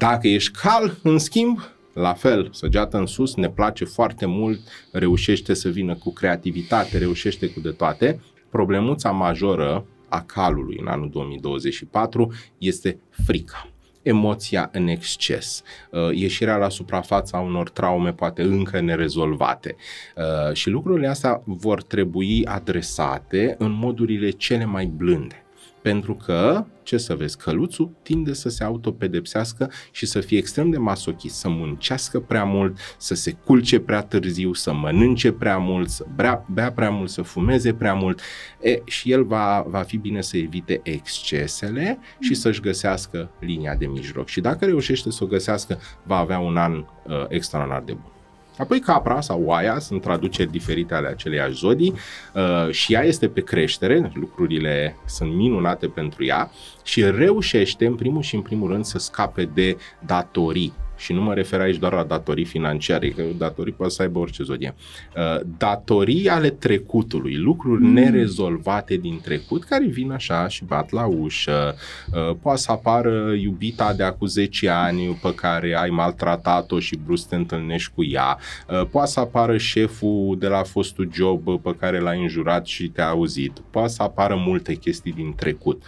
Dacă ești cal, în schimb, la fel, săgeată în sus, ne place foarte mult, reușește să vină cu creativitate, reușește cu de toate. Problemuța majoră a calului în anul 2024 este frica emoția în exces, uh, ieșirea la suprafața unor traume poate încă nerezolvate. Uh, și lucrurile astea vor trebui adresate în modurile cele mai blânde. Pentru că, ce să vezi, căluțul tinde să se autopedepsească și să fie extrem de masochist, să muncească prea mult, să se culce prea târziu, să mănânce prea mult, să bea, bea prea mult, să fumeze prea mult. E, și el va, va fi bine să evite excesele și să-și găsească linia de mijloc. Și dacă reușește să o găsească, va avea un an uh, extraordinar de bun. Apoi capra sau oaia sunt traduceri diferite ale aceleiași zodii uh, și ea este pe creștere, lucrurile sunt minunate pentru ea și reușește în primul și în primul rând să scape de datorii. Și nu mă refer aici doar la datorii financiare, că datorii poate să aibă orice zodie. Uh, datorii ale trecutului, lucruri mm. nerezolvate din trecut, care vin așa și bat la ușă. Uh, poate să apară iubita de acum 10 ani pe care ai maltratat-o și brusc te întâlnești cu ea. Uh, poate să apară șeful de la fostul job pe care l-ai înjurat și te-a auzit. Poate să apară multe chestii din trecut,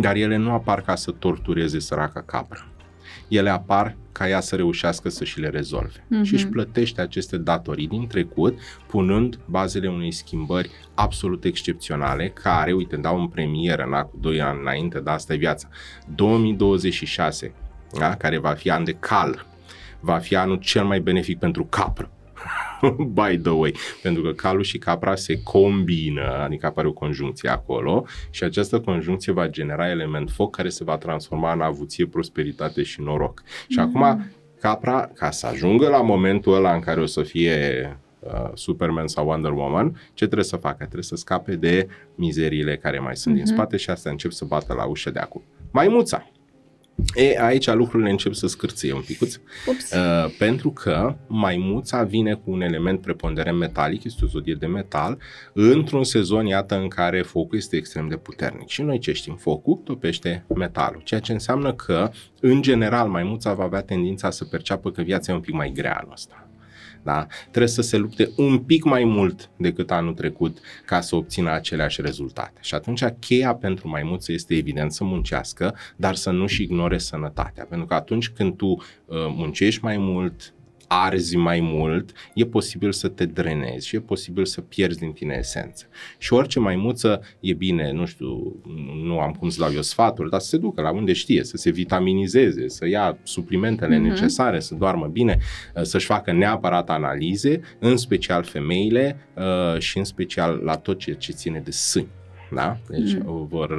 dar ele nu apar ca să tortureze săraca capră ele apar ca ea să reușească să și le rezolve. Mhm. Și își plătește aceste datorii din trecut, punând bazele unei schimbări absolut excepționale, care, uite, dau în premieră, na, cu 2 ani înainte, dar asta e viața. 2026, da? care va fi an de cal, va fi anul cel mai benefic pentru capră. By the way, pentru că calul și capra se combină, adică apare o conjuncție acolo și această conjuncție va genera element foc care se va transforma în avuție, prosperitate și noroc. Și Mm. acum capra, ca să ajungă la momentul ăla în care o să fie uh, Superman sau Wonder Woman, ce trebuie să facă? Trebuie să scape de mizeriile care mai sunt din Mhm. spate și astea încep să bată la ușă de acum. Maimuța. E, aici lucrurile încep să scârție un picuț. Ups. Uh, pentru că maimuța vine cu un element preponderent metalic, este o zodie de metal, într-un sezon, iată, în care focul este extrem de puternic. Și noi ce știm? Focul topește metalul, ceea ce înseamnă că, în general, maimuța va avea tendința să perceapă că viața e un pic mai grea anul ăsta. Da? Trebuie să se lupte un pic mai mult decât anul trecut ca să obțină aceleași rezultate. Și atunci cheia pentru maimuță este evident să muncească, dar să nu-și ignore sănătatea. Pentru că atunci când tu uh, muncești mai mult, arzi mai mult, e posibil să te drenezi și e posibil să pierzi din tine esență. Și orice maimuță e bine, nu știu, nu am cum să dau eu sfaturi, dar să se ducă la unde știe, să se vitaminizeze, să ia suplimentele Mhm. necesare, să doarmă bine, uh, să-și facă neapărat analize, în special femeile uh, și în special la tot ceea ce ține de sâni. Da? Deci Mhm. vor...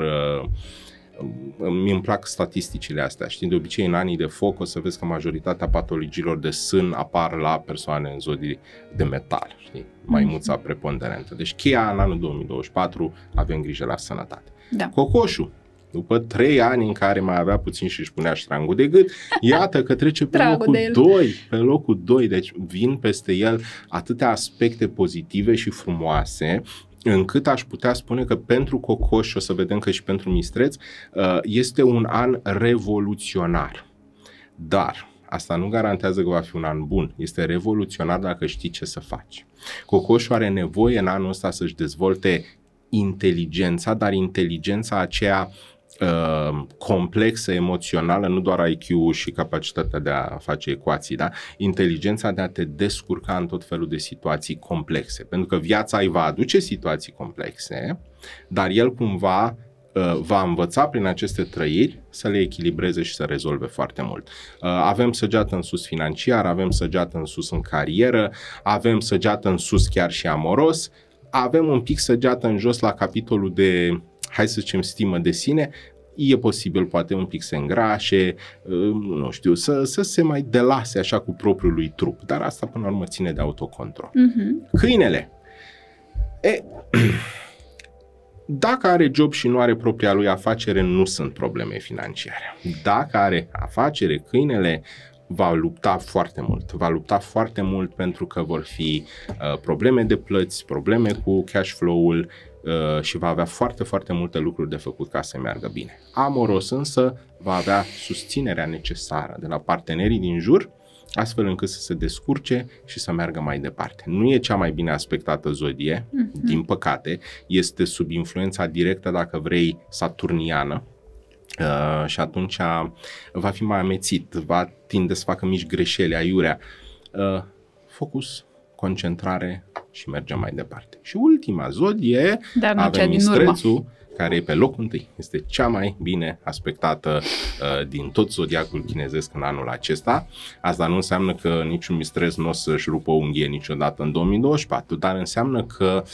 uh, mi îmi plac statisticile astea. Știi, de obicei în anii de foc o să vezi că majoritatea patologilor de sân apar la persoane în zodii de metal, știi? Maimuța preponderentă. Deci cheia în anul 2024 avem grijă la sănătate. Da. Cocoșul, după trei ani în care mai avea puțin și își punea ștrangul de gât, iată că trece pe Dragul locul de el. 2, pe locul 2, deci vin peste el atâtea aspecte pozitive și frumoase, încât aș putea spune că pentru cocoș, și o să vedem că și pentru mistreț, uh, este un an revoluționar. Dar asta nu garantează că va fi un an bun. Este revoluționar dacă știi ce să faci. Cocoșul are nevoie în anul ăsta să-și dezvolte inteligența, dar inteligența aceea uh, complexă, emoțională, nu doar IQ și capacitatea de a face ecuații, da? inteligența de a te descurca în tot felul de situații complexe. Pentru că viața îi va aduce situații complexe, dar el cumva uh, va învăța prin aceste trăiri să le echilibreze și să rezolve foarte mult. Uh, Avem săgeată în sus financiar, avem săgeată în sus în carieră, avem săgeată în sus chiar și amoros, avem un pic săgeată în jos la capitolul de, hai să zicem, stimă de sine, e posibil poate un pic să îngrașe, uh, nu știu, să, să se mai delase așa cu propriul lui trup, dar asta până la urmă ține de autocontrol. Mhm. Câinele. E, dacă are job și nu are propria lui afacere, nu sunt probleme financiare. Dacă are afacere, câinele va lupta foarte mult. Va lupta foarte mult pentru că vor fi uh, probleme de plăți, probleme cu cash flow-ul uh, și va avea foarte, foarte multe lucruri de făcut ca să meargă bine. Amoros însă va avea susținerea necesară de la partenerii din jur astfel încât să se descurce și să meargă mai departe. Nu e cea mai bine aspectată zodie, Mhm. din păcate, este sub influența directă, dacă vrei, saturniană, Uh, și atunci va fi mai amețit, va tinde să facă mici greșeli, aiurea. Uh, focus, concentrare și mergem mai departe. Și ultima zodie, Dar nu cea avem din urmă. mistrețul, care e pe locul întâi. Este cea mai bine aspectată uh, din tot zodiacul chinezesc în anul acesta. Asta nu înseamnă că niciun mistreț nu o să-și rupă o unghie niciodată în 2024, dar înseamnă că uh,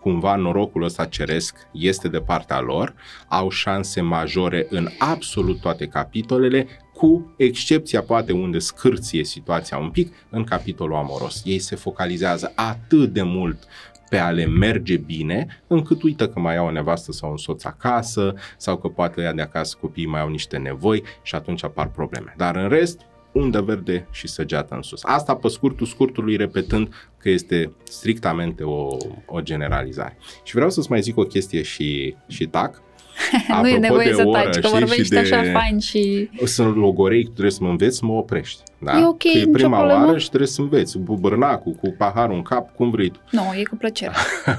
cumva norocul ăsta ceresc este de partea lor, au șanse majore în absolut toate capitolele, cu excepția poate unde scârție situația un pic în capitolul amoros. Ei se focalizează atât de mult pe a le merge bine, încât uită că mai au o nevastă sau un soț acasă, sau că poate ea de acasă copiii mai au niște nevoi și atunci apar probleme. Dar în rest, undă verde și săgeată în sus. Asta pe scurtul scurtului, repetând că este strictamente o, o generalizare. Și vreau să-ți mai zic o chestie și, și tac. nu e nevoie să taci, că știi, vorbești și de- așa fain și... Sunt logorei, tu trebuie să mă înveți să mă oprești. Da? E ok, că e nicio prima problemă. oară și trebuie să înveți. Cu bârnacul, cu paharul în cap, cum vrei tu. Nu, e cu plăcere.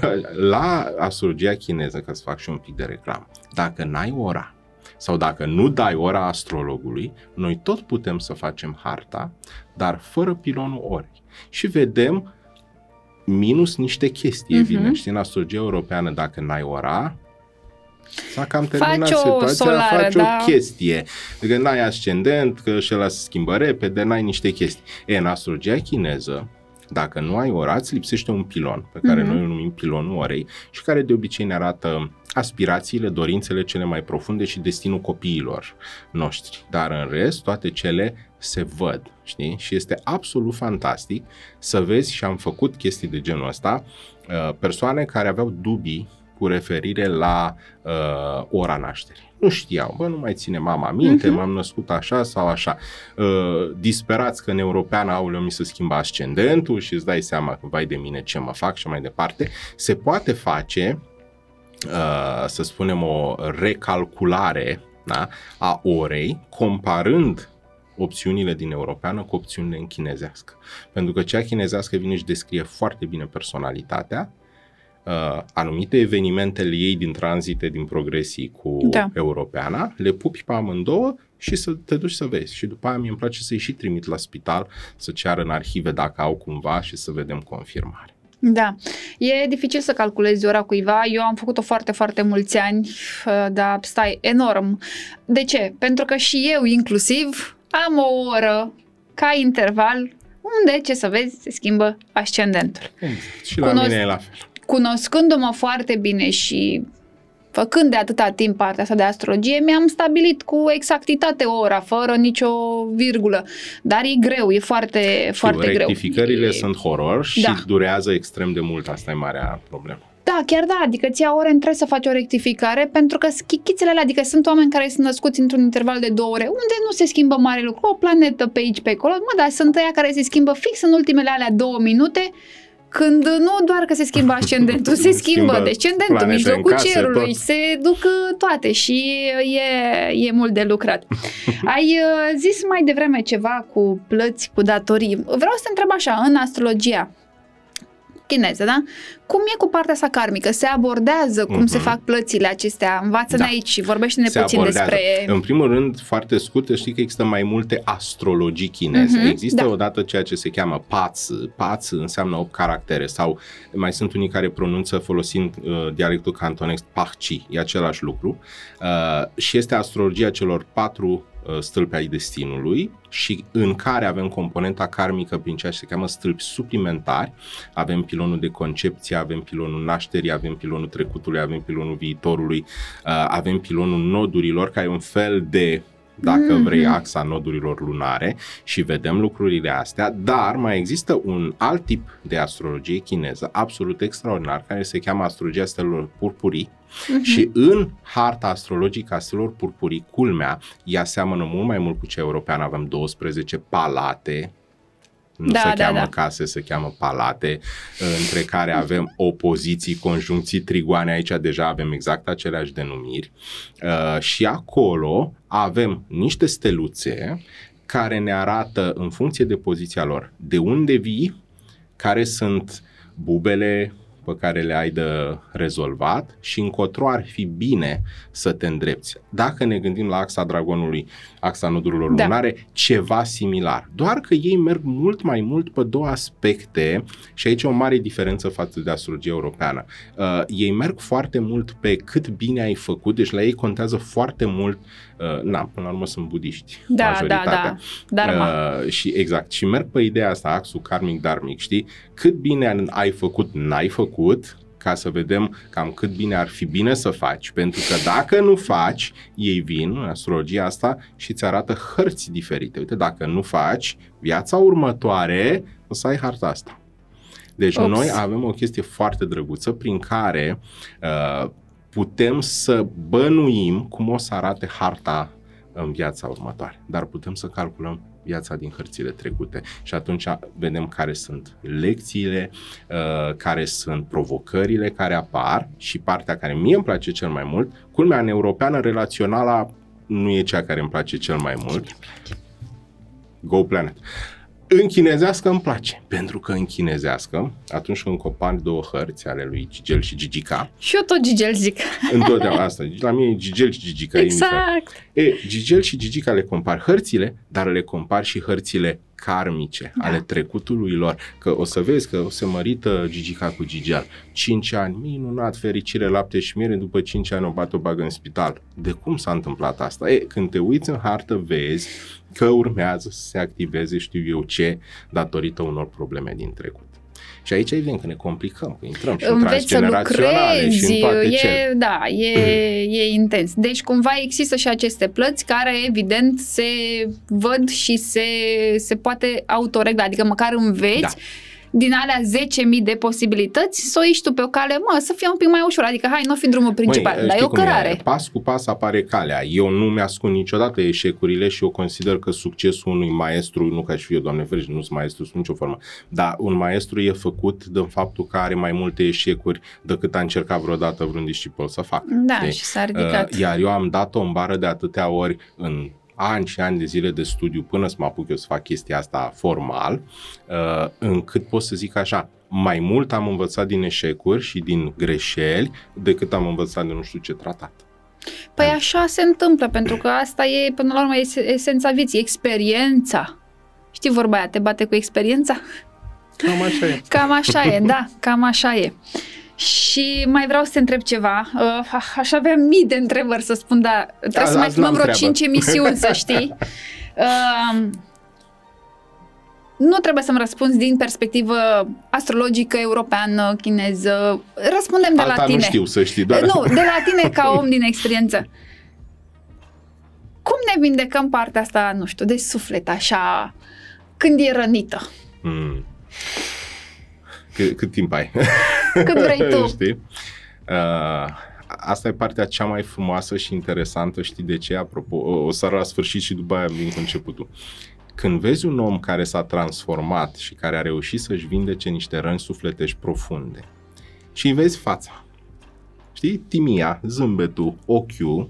La astrologia chineză, ca să fac și un pic de reclamă, dacă n-ai ora sau dacă nu dai ora astrologului, noi tot putem să facem harta, dar fără pilonul orei. Și vedem minus niște chestii, uh-huh. evident. Știi, în astrologia europeană, dacă n-ai ora, S-a cam terminat faci situația, solară, faci da. o chestie. Adică n-ai ascendent, că și ăla se schimbă repede, n-ai niște chestii. E, în astrologia chineză, dacă nu ai ora, îți lipsește un pilon, pe care mm-hmm. noi îl numim pilonul orei și care de obicei ne arată aspirațiile, dorințele cele mai profunde și destinul copiilor noștri. Dar în rest, toate cele se văd, știi? Și este absolut fantastic să vezi, și am făcut chestii de genul ăsta, uh, persoane care aveau dubii cu referire la uh, ora nașterii. Nu știau, bă, nu mai ține mama minte, uh-huh. m-am născut așa sau așa. Uh, disperați că în europeană, auleu, mi se schimbă ascendentul și îți dai seama că, vai de mine, ce mă fac și mai departe. Se poate face, uh, să spunem, o recalculare da, a orei, comparând opțiunile din europeană cu opțiunile în chinezească. Pentru că cea chinezească vine și descrie foarte bine personalitatea, uh, anumite evenimentele ei din tranzite, din progresii cu Da. europeana, le pupi pe amândouă și să te duci să vezi. Și după aia mie îmi place să-i și trimit la spital, să ceară în arhive dacă au cumva și să vedem confirmare. Da. E dificil să calculezi ora cuiva. Eu am făcut-o foarte, foarte mulți ani, uh, dar stai, enorm. De ce? Pentru că și eu, inclusiv, am o oră ca interval unde, ce să vezi, se schimbă ascendentul. Exact. Și la Cunosc- mine e la fel. Cunoscându-mă foarte bine și făcând de atâta timp partea asta de astrologie, mi-am stabilit cu exactitate ora, fără nicio virgulă. Dar e greu, e foarte, foarte Știu, greu. rectificările E- sunt horror și Da. durează extrem de mult. Asta e marea problemă. Da, chiar da, adică ți ia ore între să faci o rectificare, pentru că schichițele alea, adică sunt oameni care sunt născuți într-un interval de două ore, unde nu se schimbă mare lucru, o planetă pe aici, pe acolo, mă, dar sunt ăia care se schimbă fix în ultimele alea două minute, când nu doar că se schimbă ascendentul, se Se schimbă schimbă descendentul, planete mijlocul în case, cerului, tot. se duc uh, toate și e, e mult de lucrat. Ai uh, zis mai devreme ceva cu plăți, cu datorii. Vreau să te întreb așa, în astrologia, chineză, da? Cum e cu partea asta karmică? Se abordează cum Mhm. se fac plățile acestea? Învață-ne Da. aici și vorbește-ne se puțin abordează. despre... În primul rând, foarte scurt, știi că există mai multe astrologii chineze. Mhm, Există da. odată ceea ce se cheamă pați. Pați înseamnă 8 caractere sau mai sunt unii care pronunță folosind uh, dialectul cantonez pahci. E același lucru. Uh, și este astrologia celor patru uh, stâlpi ai destinului și în care avem componenta karmică prin ceea ce se cheamă stâlpi suplimentari. Avem pilonul de concepție, avem pilonul nașterii, avem pilonul trecutului, avem pilonul viitorului, uh, avem pilonul nodurilor, care e un fel de dacă Mhm. vrei, axa nodurilor lunare și vedem lucrurile astea, dar mai există un alt tip de astrologie chineză absolut extraordinar care se cheamă astrologia stelelor purpurii Mhm. și în harta astrologică a stelor purpurii, culmea, ea seamănă mult mai mult cu cea europeană, avem 12 palate, nu Da, se da, cheamă da. case, se cheamă palate, între care avem opoziții, conjuncții, trigoane, aici deja avem exact aceleași denumiri. Uh, și acolo avem niște steluțe care ne arată în funcție de poziția lor de unde vii, care sunt bubele pe care le ai de rezolvat și încotro ar fi bine să te îndrepți. Dacă ne gândim la axa dragonului, axa nodurilor Da. lunare, ceva similar. Doar că ei merg mult mai mult pe două aspecte și aici e o mare diferență față de astrologia europeană. Uh, ei merg foarte mult pe cât bine ai făcut, deci la ei contează foarte mult, uh, na, până la urmă sunt budiști. Da, da, majoritatea. da. Dharma. Uh, și exact. Și merg pe ideea asta, axul karmic dharmic, știi? Cât bine ai făcut, n-ai făcut, ca să vedem cam cât bine ar fi bine să faci. Pentru că dacă nu faci, ei vin în astrologia asta și îți arată hărți diferite. Uite, dacă nu faci, viața următoare o să ai harta asta. Deci Ops. noi avem o chestie foarte drăguță prin care uh, putem să bănuim cum o să arate harta în viața următoare, dar putem să calculăm viața din hărțile trecute și atunci vedem care sunt lecțiile, uh, care sunt provocările care apar și partea care mie îmi place cel mai mult, culmea în europeană relaționala nu e cea care îmi place cel mai mult. Go Planet. În chinezească îmi place, pentru că în chinezească, atunci când compari două hărți ale lui Gigel și Gigica, Și eu tot Gigel zic. întotdeauna asta, la mine e Gigel și Gigica. e indiferent. exact. E, Gigel și Gigica le compar hărțile, dar le compar și hărțile karmice Da. ale trecutului lor. Că o să vezi că o se mărită Gigica cu Gigel. 5 ani, minunat, fericire, lapte și miere, după 5 ani o bat o bagă în spital. De cum s-a întâmplat asta? E, când te uiți în hartă, vezi că urmează să se activeze știu eu ce, datorită unor probleme din trecut. Și aici evident că ne complicăm, că intrăm și în Înveți să transgeneraționale și în lucrezi, toate e, cele. da, e, e intens. Deci cumva există și aceste plăți care evident se văd și se, se poate autoregla, adică măcar înveți Da. Din alea 10.000 de posibilități să o ieși tu pe o cale, mă, să fie un pic mai ușor, adică hai, nu fi drumul principal, Măi, dar e știi o cum cărare. Pas cu pas apare calea. Eu nu mi-ascund niciodată eșecurile și eu consider că succesul unui maestru, nu ca și fiu, doamne ferește, nu sunt maestru sub nicio formă, dar un maestru e făcut de faptul că are mai multe eșecuri decât a încercat vreodată vreun discipol să facă. Da, știi? și s-a ridicat. Uh, iar eu am dat-o în bară de atâtea ori în ani și ani de zile de studiu până să mă apuc eu să fac chestia asta formal, uh, încât pot să zic așa, mai mult am învățat din eșecuri și din greșeli decât am învățat de nu știu ce tratat. Păi așa se întâmplă, pentru că asta e, până la urmă, es- esența vieții, experiența. Știi vorba aia, te bate cu experiența? Cam așa e. Cam așa e, da, cam așa e. Și mai vreau să te întreb ceva. Uh, aș avea mii de întrebări să spun, dar trebuie Da, să mai azi filmăm n-am vreo treabă. 5 emisiuni, să știi. Uh, nu trebuie să-mi răspunzi din perspectivă astrologică, europeană, chineză. Răspundem de Alta la tine. nu știu, să știi, doar. Nu, de la tine ca om din experiență. Cum ne vindecăm partea asta, nu știu, de suflet, așa, când e rănită? Mm. Cât, cât timp ai? Cât vrei tu. știi? Uh, asta e partea cea mai frumoasă și interesantă, știi de ce? Apropo, o, o să la sfârșit și după aia vin cu începutul. Când vezi un om care s-a transformat și care a reușit să-și vindece niște răni sufletești profunde și îi vezi fața, știi, timia, zâmbetul, ochiul,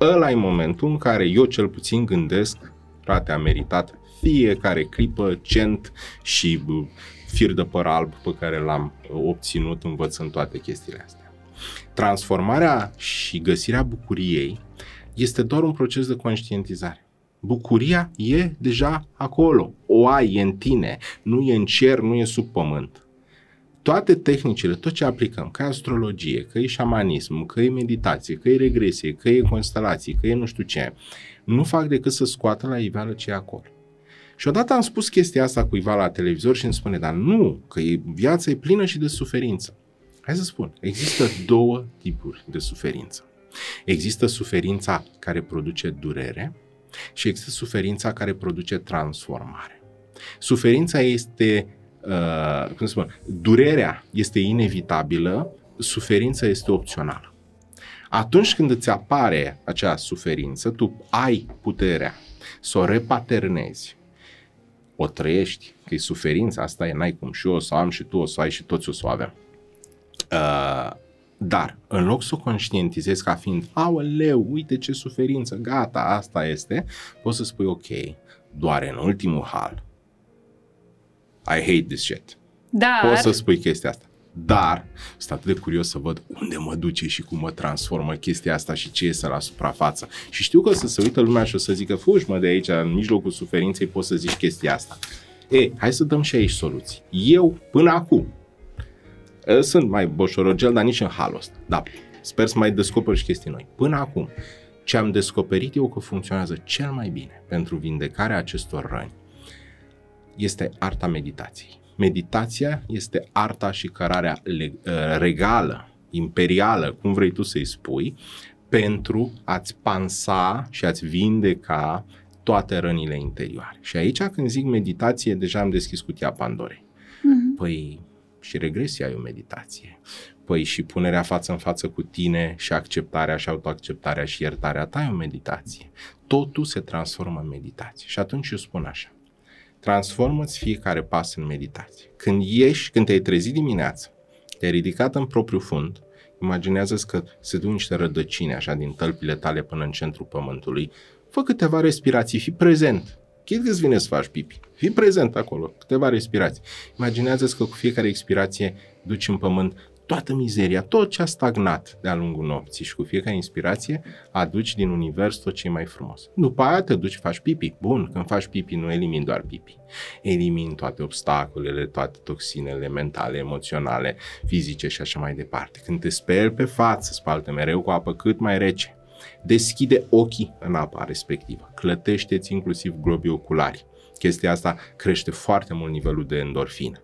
ăla e momentul în care eu cel puțin gândesc, frate, a meritat fiecare clipă, cent și bă, fir de păr alb pe care l-am obținut învățând toate chestiile astea. Transformarea și găsirea bucuriei este doar un proces de conștientizare. Bucuria e deja acolo, o ai, e în tine, nu e în cer, nu e sub pământ. Toate tehnicile, tot ce aplicăm, că e astrologie, că e șamanism, că e meditație, că e regresie, că e constelații, că e nu știu ce, nu fac decât să scoată la iveală ce e acolo. Și odată am spus chestia asta cuiva la televizor și îmi spune, dar nu, că e, viața e plină și de suferință. Hai să spun, există două tipuri de suferință. Există suferința care produce durere și există suferința care produce transformare. Suferința este, uh, cum să spun, durerea este inevitabilă, suferința este opțională. Atunci când îți apare acea suferință, tu ai puterea să o repaternezi, o trăiești, că e suferința, asta e, n-ai cum și eu o să am și tu o să ai și toți o să o avem. Uh, dar, în loc să o conștientizezi ca fiind, aoleu, uite ce suferință, gata, asta este, poți să spui, ok, doar în ultimul hal, I hate this shit. Dar, Poți să spui chestia asta. Dar sunt atât de curios să văd unde mă duce și cum mă transformă chestia asta și ce iese la suprafață. Și știu că o să se uită lumea și o să zică, fugi mă de aici, în mijlocul suferinței poți să zici chestia asta. E, hai să dăm și aici soluții. Eu, până acum, e, sunt mai boșorogel, dar nici în halul ăsta. Da, sper să mai descoper și chestii noi. Până acum, ce am descoperit eu că funcționează cel mai bine pentru vindecarea acestor răni este arta meditației. Meditația este arta și cărarea le- uh, regală, imperială, cum vrei tu să-i spui, pentru a-ți pansa și a-ți vindeca toate rănile interioare. Și aici când zic meditație, deja am deschis cutia Pandorei. Mhm. Păi și regresia e o meditație. Păi și punerea față în față cu tine și acceptarea și autoacceptarea și iertarea ta e o meditație. Totul se transformă în meditație. Și atunci eu spun așa. Transformă-ți fiecare pas în meditație. Când ieși, când te-ai trezit dimineața, te-ai ridicat în propriu fund, imaginează-ți că se duc niște rădăcini așa din tălpile tale până în centrul pământului, fă câteva respirații, fii prezent. Chit că îți vine să faci pipi. Fii prezent acolo, câteva respirații. Imaginează-ți că cu fiecare expirație duci în pământ toată mizeria, tot ce a stagnat de-a lungul nopții și cu fiecare inspirație aduci din univers tot ce e mai frumos. După aia te duci, faci pipi. Bun, când faci pipi nu elimini doar pipi. Elimini toate obstacolele, toate toxinele mentale, emoționale, fizice și așa mai departe. Când te speli pe față, spală mereu cu apă cât mai rece. Deschide ochii în apa respectivă. Clătește-ți inclusiv globii oculari. Chestia asta crește foarte mult nivelul de endorfină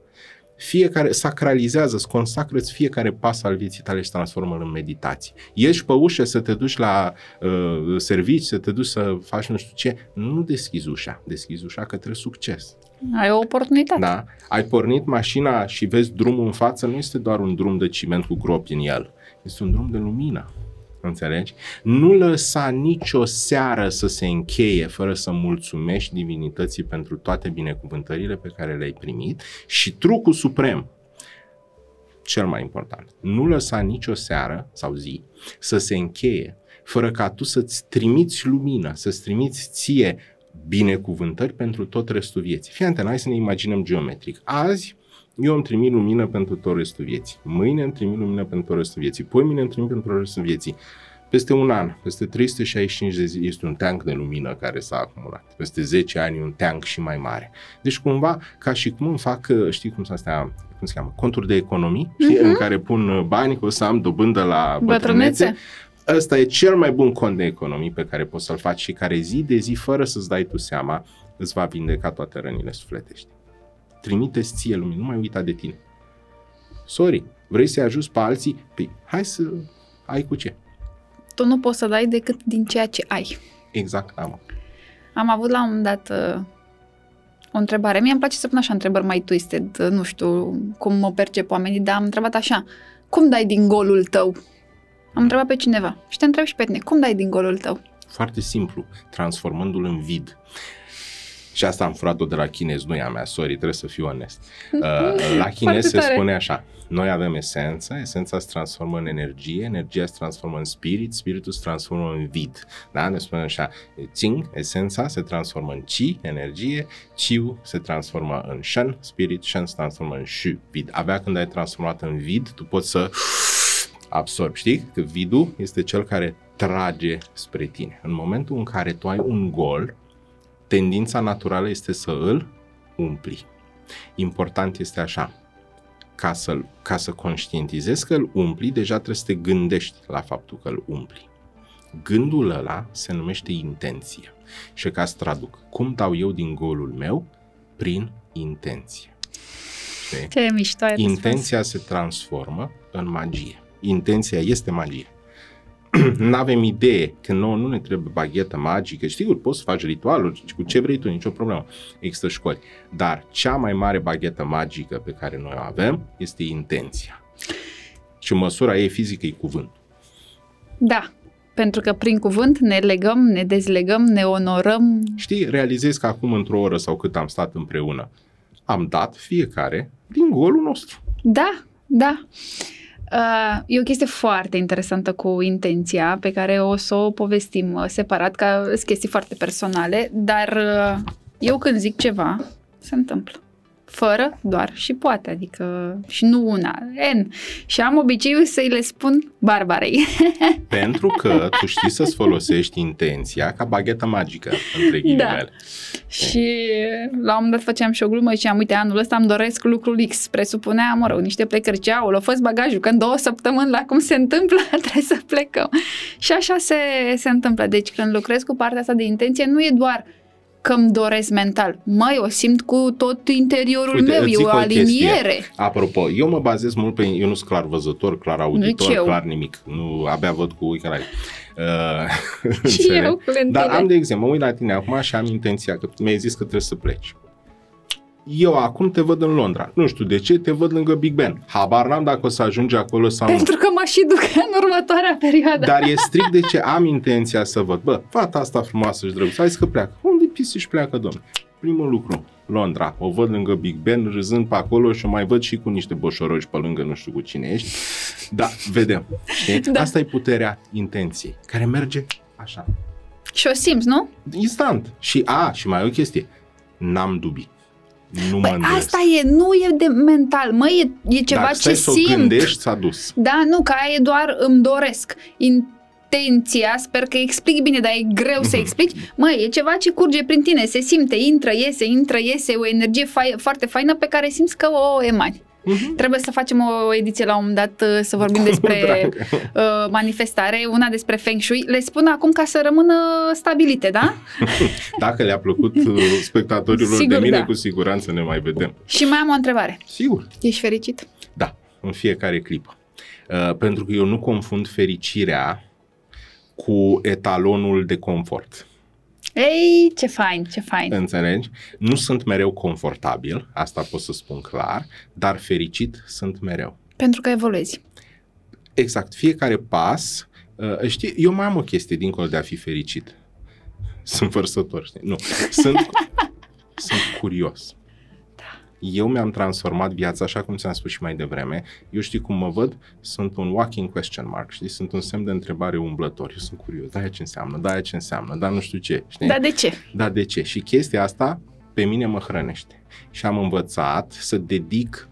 fiecare, sacralizează, îți consacră fiecare pas al vieții tale și transformă în meditație. Ieși pe ușă să te duci la uh, servici, să te duci să faci nu știu ce, nu deschizi ușa, deschizi ușa către succes. Ai o oportunitate. Da. Ai pornit mașina și vezi drumul în față, nu este doar un drum de ciment cu gropi în el, este un drum de lumină. Înțelegi? Nu lăsa nicio seară să se încheie fără să mulțumești divinității pentru toate binecuvântările pe care le-ai primit și trucul suprem, cel mai important, nu lăsa nicio seară sau zi să se încheie fără ca tu să-ți trimiți lumina, să-ți trimiți ție binecuvântări pentru tot restul vieții. Fii atent, hai să ne imaginăm geometric. Azi, eu îmi trimit lumină pentru tot restul vieții. Mâine îmi trimit lumină pentru tot restul vieții. Poi mine îmi trimit pentru tot restul vieții. Peste un an, peste 365 de zile, este un tank de lumină care s-a acumulat. Peste 10 ani, un tank și mai mare. Deci, cumva, ca și cum îmi fac, știi cum sunt astea, cum se cheamă, conturi de economii, știi, uh-huh. în care pun bani, că o să am dobândă la bătrânețe. bătrânețe. Ăsta e cel mai bun cont de economii pe care poți să-l faci și care zi de zi, fără să-ți dai tu seama, îți va vindeca toate rănile sufletești trimite-ți ție lumină, nu mai uita de tine. Sorry, vrei să-i ajuți pe alții? Păi, hai să ai cu ce. Tu nu poți să dai decât din ceea ce ai. Exact, am. Am avut la un moment dat uh, o întrebare. Mie îmi place să pun așa întrebări mai twisted, uh, nu știu cum mă percep oamenii, dar am întrebat așa, cum dai din golul tău? Am întrebat pe cineva și te întreb și pe tine, cum dai din golul tău? Foarte simplu, transformându-l în vid. Și asta am furat-o de la chinez, nu e a mea, sorry, trebuie să fiu onest. Uh, la chinez se spune așa, noi avem esența, esența se transformă în energie, energia se transformă în spirit, spiritul se transformă în vid. Da? Ne spune așa, Tsing, esența, se transformă în chi, energie, chiu se transformă în shen, spirit, shen se transformă în shu, vid. Abia când ai transformat în vid, tu poți să absorbi, știi? Că vidul este cel care trage spre tine. În momentul în care tu ai un gol, tendința naturală este să îl umpli. Important este așa, ca să, ca să conștientizezi că îl umpli, deja trebuie să te gândești la faptul că îl umpli. Gândul ăla se numește intenție. Și ca să traduc, cum dau eu din golul meu? Prin intenție. Ce mișto Intenția se transformă în magie. Intenția este magie. nu avem idee că nouă nu ne trebuie baghetă magică. Știi, poți să faci ritualuri cu ce vrei tu, nicio problemă. Există școli. Dar cea mai mare baghetă magică pe care noi o avem este intenția. Și măsura ei fizică e cuvânt. Da, pentru că prin cuvânt ne legăm, ne dezlegăm, ne onorăm. Știi, realizezi că acum într-o oră sau cât am stat împreună, am dat fiecare din golul nostru. Da, da. Uh, e o chestie foarte interesantă cu intenția pe care o să o povestim uh, separat, ca sunt chestii foarte personale, dar uh, eu când zic ceva, se întâmplă fără, doar și poate, adică și nu una, N. Și am obiceiul să-i le spun barbarei. Pentru că tu știi să-ți folosești intenția ca baghetă magică, între ghilimele. Da. Și la un moment dat făceam și o glumă și am uite, anul ăsta îmi doresc lucrul X. Presupunea, mă rog, niște plecări. Ce au, l-a fost bagajul, că în două săptămâni la cum se întâmplă, trebuie să plecăm. Și așa se, se întâmplă. Deci când lucrez cu partea asta de intenție, nu e doar că îmi doresc mental. Mai o simt cu tot interiorul Uite, meu, e o, o aliniere. Chestie. Apropo, eu mă bazez mult pe... Eu nu sunt clar văzător, clar auditor, clar nimic. Nu, abia văd cu uicărai. Uh, și eu cu Dar am, de exemplu, mă uit la tine acum și am intenția că mi-ai zis că trebuie să pleci eu acum te văd în Londra. Nu știu de ce, te văd lângă Big Ben. Habar n-am dacă o să ajungi acolo sau Pentru nu. că mă și duc în următoarea perioadă. Dar e strict de ce am intenția să văd. Bă, fata asta frumoasă și drăguță, hai să pleacă. Unde pisici pleacă, domn? Primul lucru, Londra. O văd lângă Big Ben, râzând pe acolo și o mai văd și cu niște boșoroși pe lângă, nu știu cu cine ești. Da, vedem. Da. Asta e puterea intenției, care merge așa. Și o simți, nu? Instant. Și a, și mai e o chestie. N-am dubii. Nu mă Păi îndoiesc. asta e, nu e de mental, măi, e, e ceva Dacă ce stai să o simt. gândești, s-a dus. Da, nu, că aia e doar îmi doresc. Intenția, sper că explic bine, dar e greu să explici. Măi, e ceva ce curge prin tine, se simte, intră, iese, intră, iese, o energie fai, foarte faină pe care simți că o emani. Mhm. Trebuie să facem o ediție la un moment dat uh, să vorbim despre drag. uh, manifestare, una despre Feng Shui. Le spun acum ca să rămână stabilite, da? Dacă le-a plăcut uh, spectatorilor Sigur, de mine, da. cu siguranță ne mai vedem. Și mai am o întrebare. Sigur. Ești fericit? Da, în fiecare clipă. Uh, pentru că eu nu confund fericirea cu etalonul de confort. Ei, ce fain, ce fain. Înțelegi? Nu sunt mereu confortabil, asta pot să spun clar, dar fericit sunt mereu. Pentru că evoluezi. Exact, fiecare pas, uh, știi, eu mai am o chestie dincolo de a fi fericit. Sunt vărsător, știi? Nu, sunt, sunt curios. Eu mi-am transformat viața, așa cum ți-am spus și mai devreme. Eu știi cum mă văd? Sunt un walking question mark, știi? Sunt un semn de întrebare umblător. Eu sunt curios. Da, ce înseamnă? Da, ce înseamnă? Da, nu știu ce. Știi? Dar de ce? Da, de ce? Și chestia asta pe mine mă hrănește. Și am învățat să dedic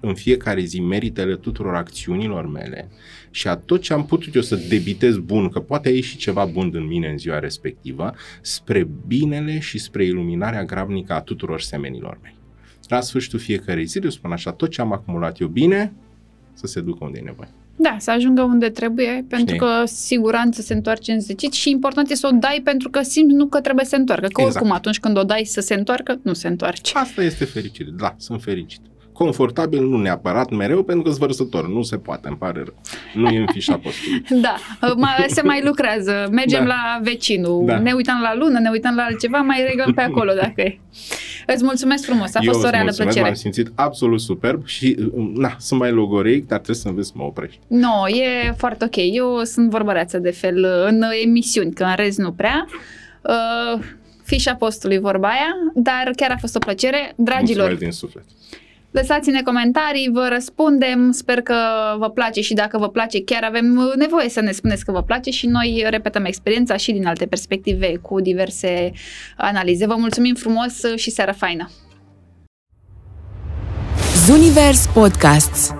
în fiecare zi meritele tuturor acțiunilor mele și a tot ce am putut eu să debitez bun, că poate a ieșit ceva bun în mine în ziua respectivă, spre binele și spre iluminarea grabnică a tuturor semenilor mei. La sfârșitul fiecare zi, eu spun așa, tot ce am acumulat eu bine, să se ducă unde e nevoie. Da, să ajungă unde trebuie, pentru Știi. că siguranță se întoarce în zecit și important e să o dai pentru că simți nu că trebuie să se întoarcă. Că Exact. oricum atunci când o dai să se întoarcă, nu se întoarce. Asta este fericire. Da, sunt fericit. Confortabil nu neapărat mereu, pentru că sunt vărsător. Nu se poate, îmi pare rău. Nu e în fișa postului. Da, mai, se mai lucrează. Mergem Da. la vecinul, Da. ne uităm la lună, ne uităm la altceva, mai reglăm pe acolo dacă e. Îți mulțumesc frumos, a Eu fost o îți reală mulțumesc, plăcere. M-am simțit absolut superb și, na, sunt mai logoreic, dar trebuie să înveți să mă oprești. Nu, no, e foarte ok. Eu sunt vorbăreață de fel în emisiuni, că în rest nu prea. Uh, fișa postului vorba aia, dar chiar a fost o plăcere. Dragilor, Mulțumesc din suflet. Lăsați-ne comentarii, vă răspundem, sper că vă place și dacă vă place chiar avem nevoie să ne spuneți că vă place și noi repetăm experiența și din alte perspective cu diverse analize. Vă mulțumim frumos și seară faină! Zunivers Podcasts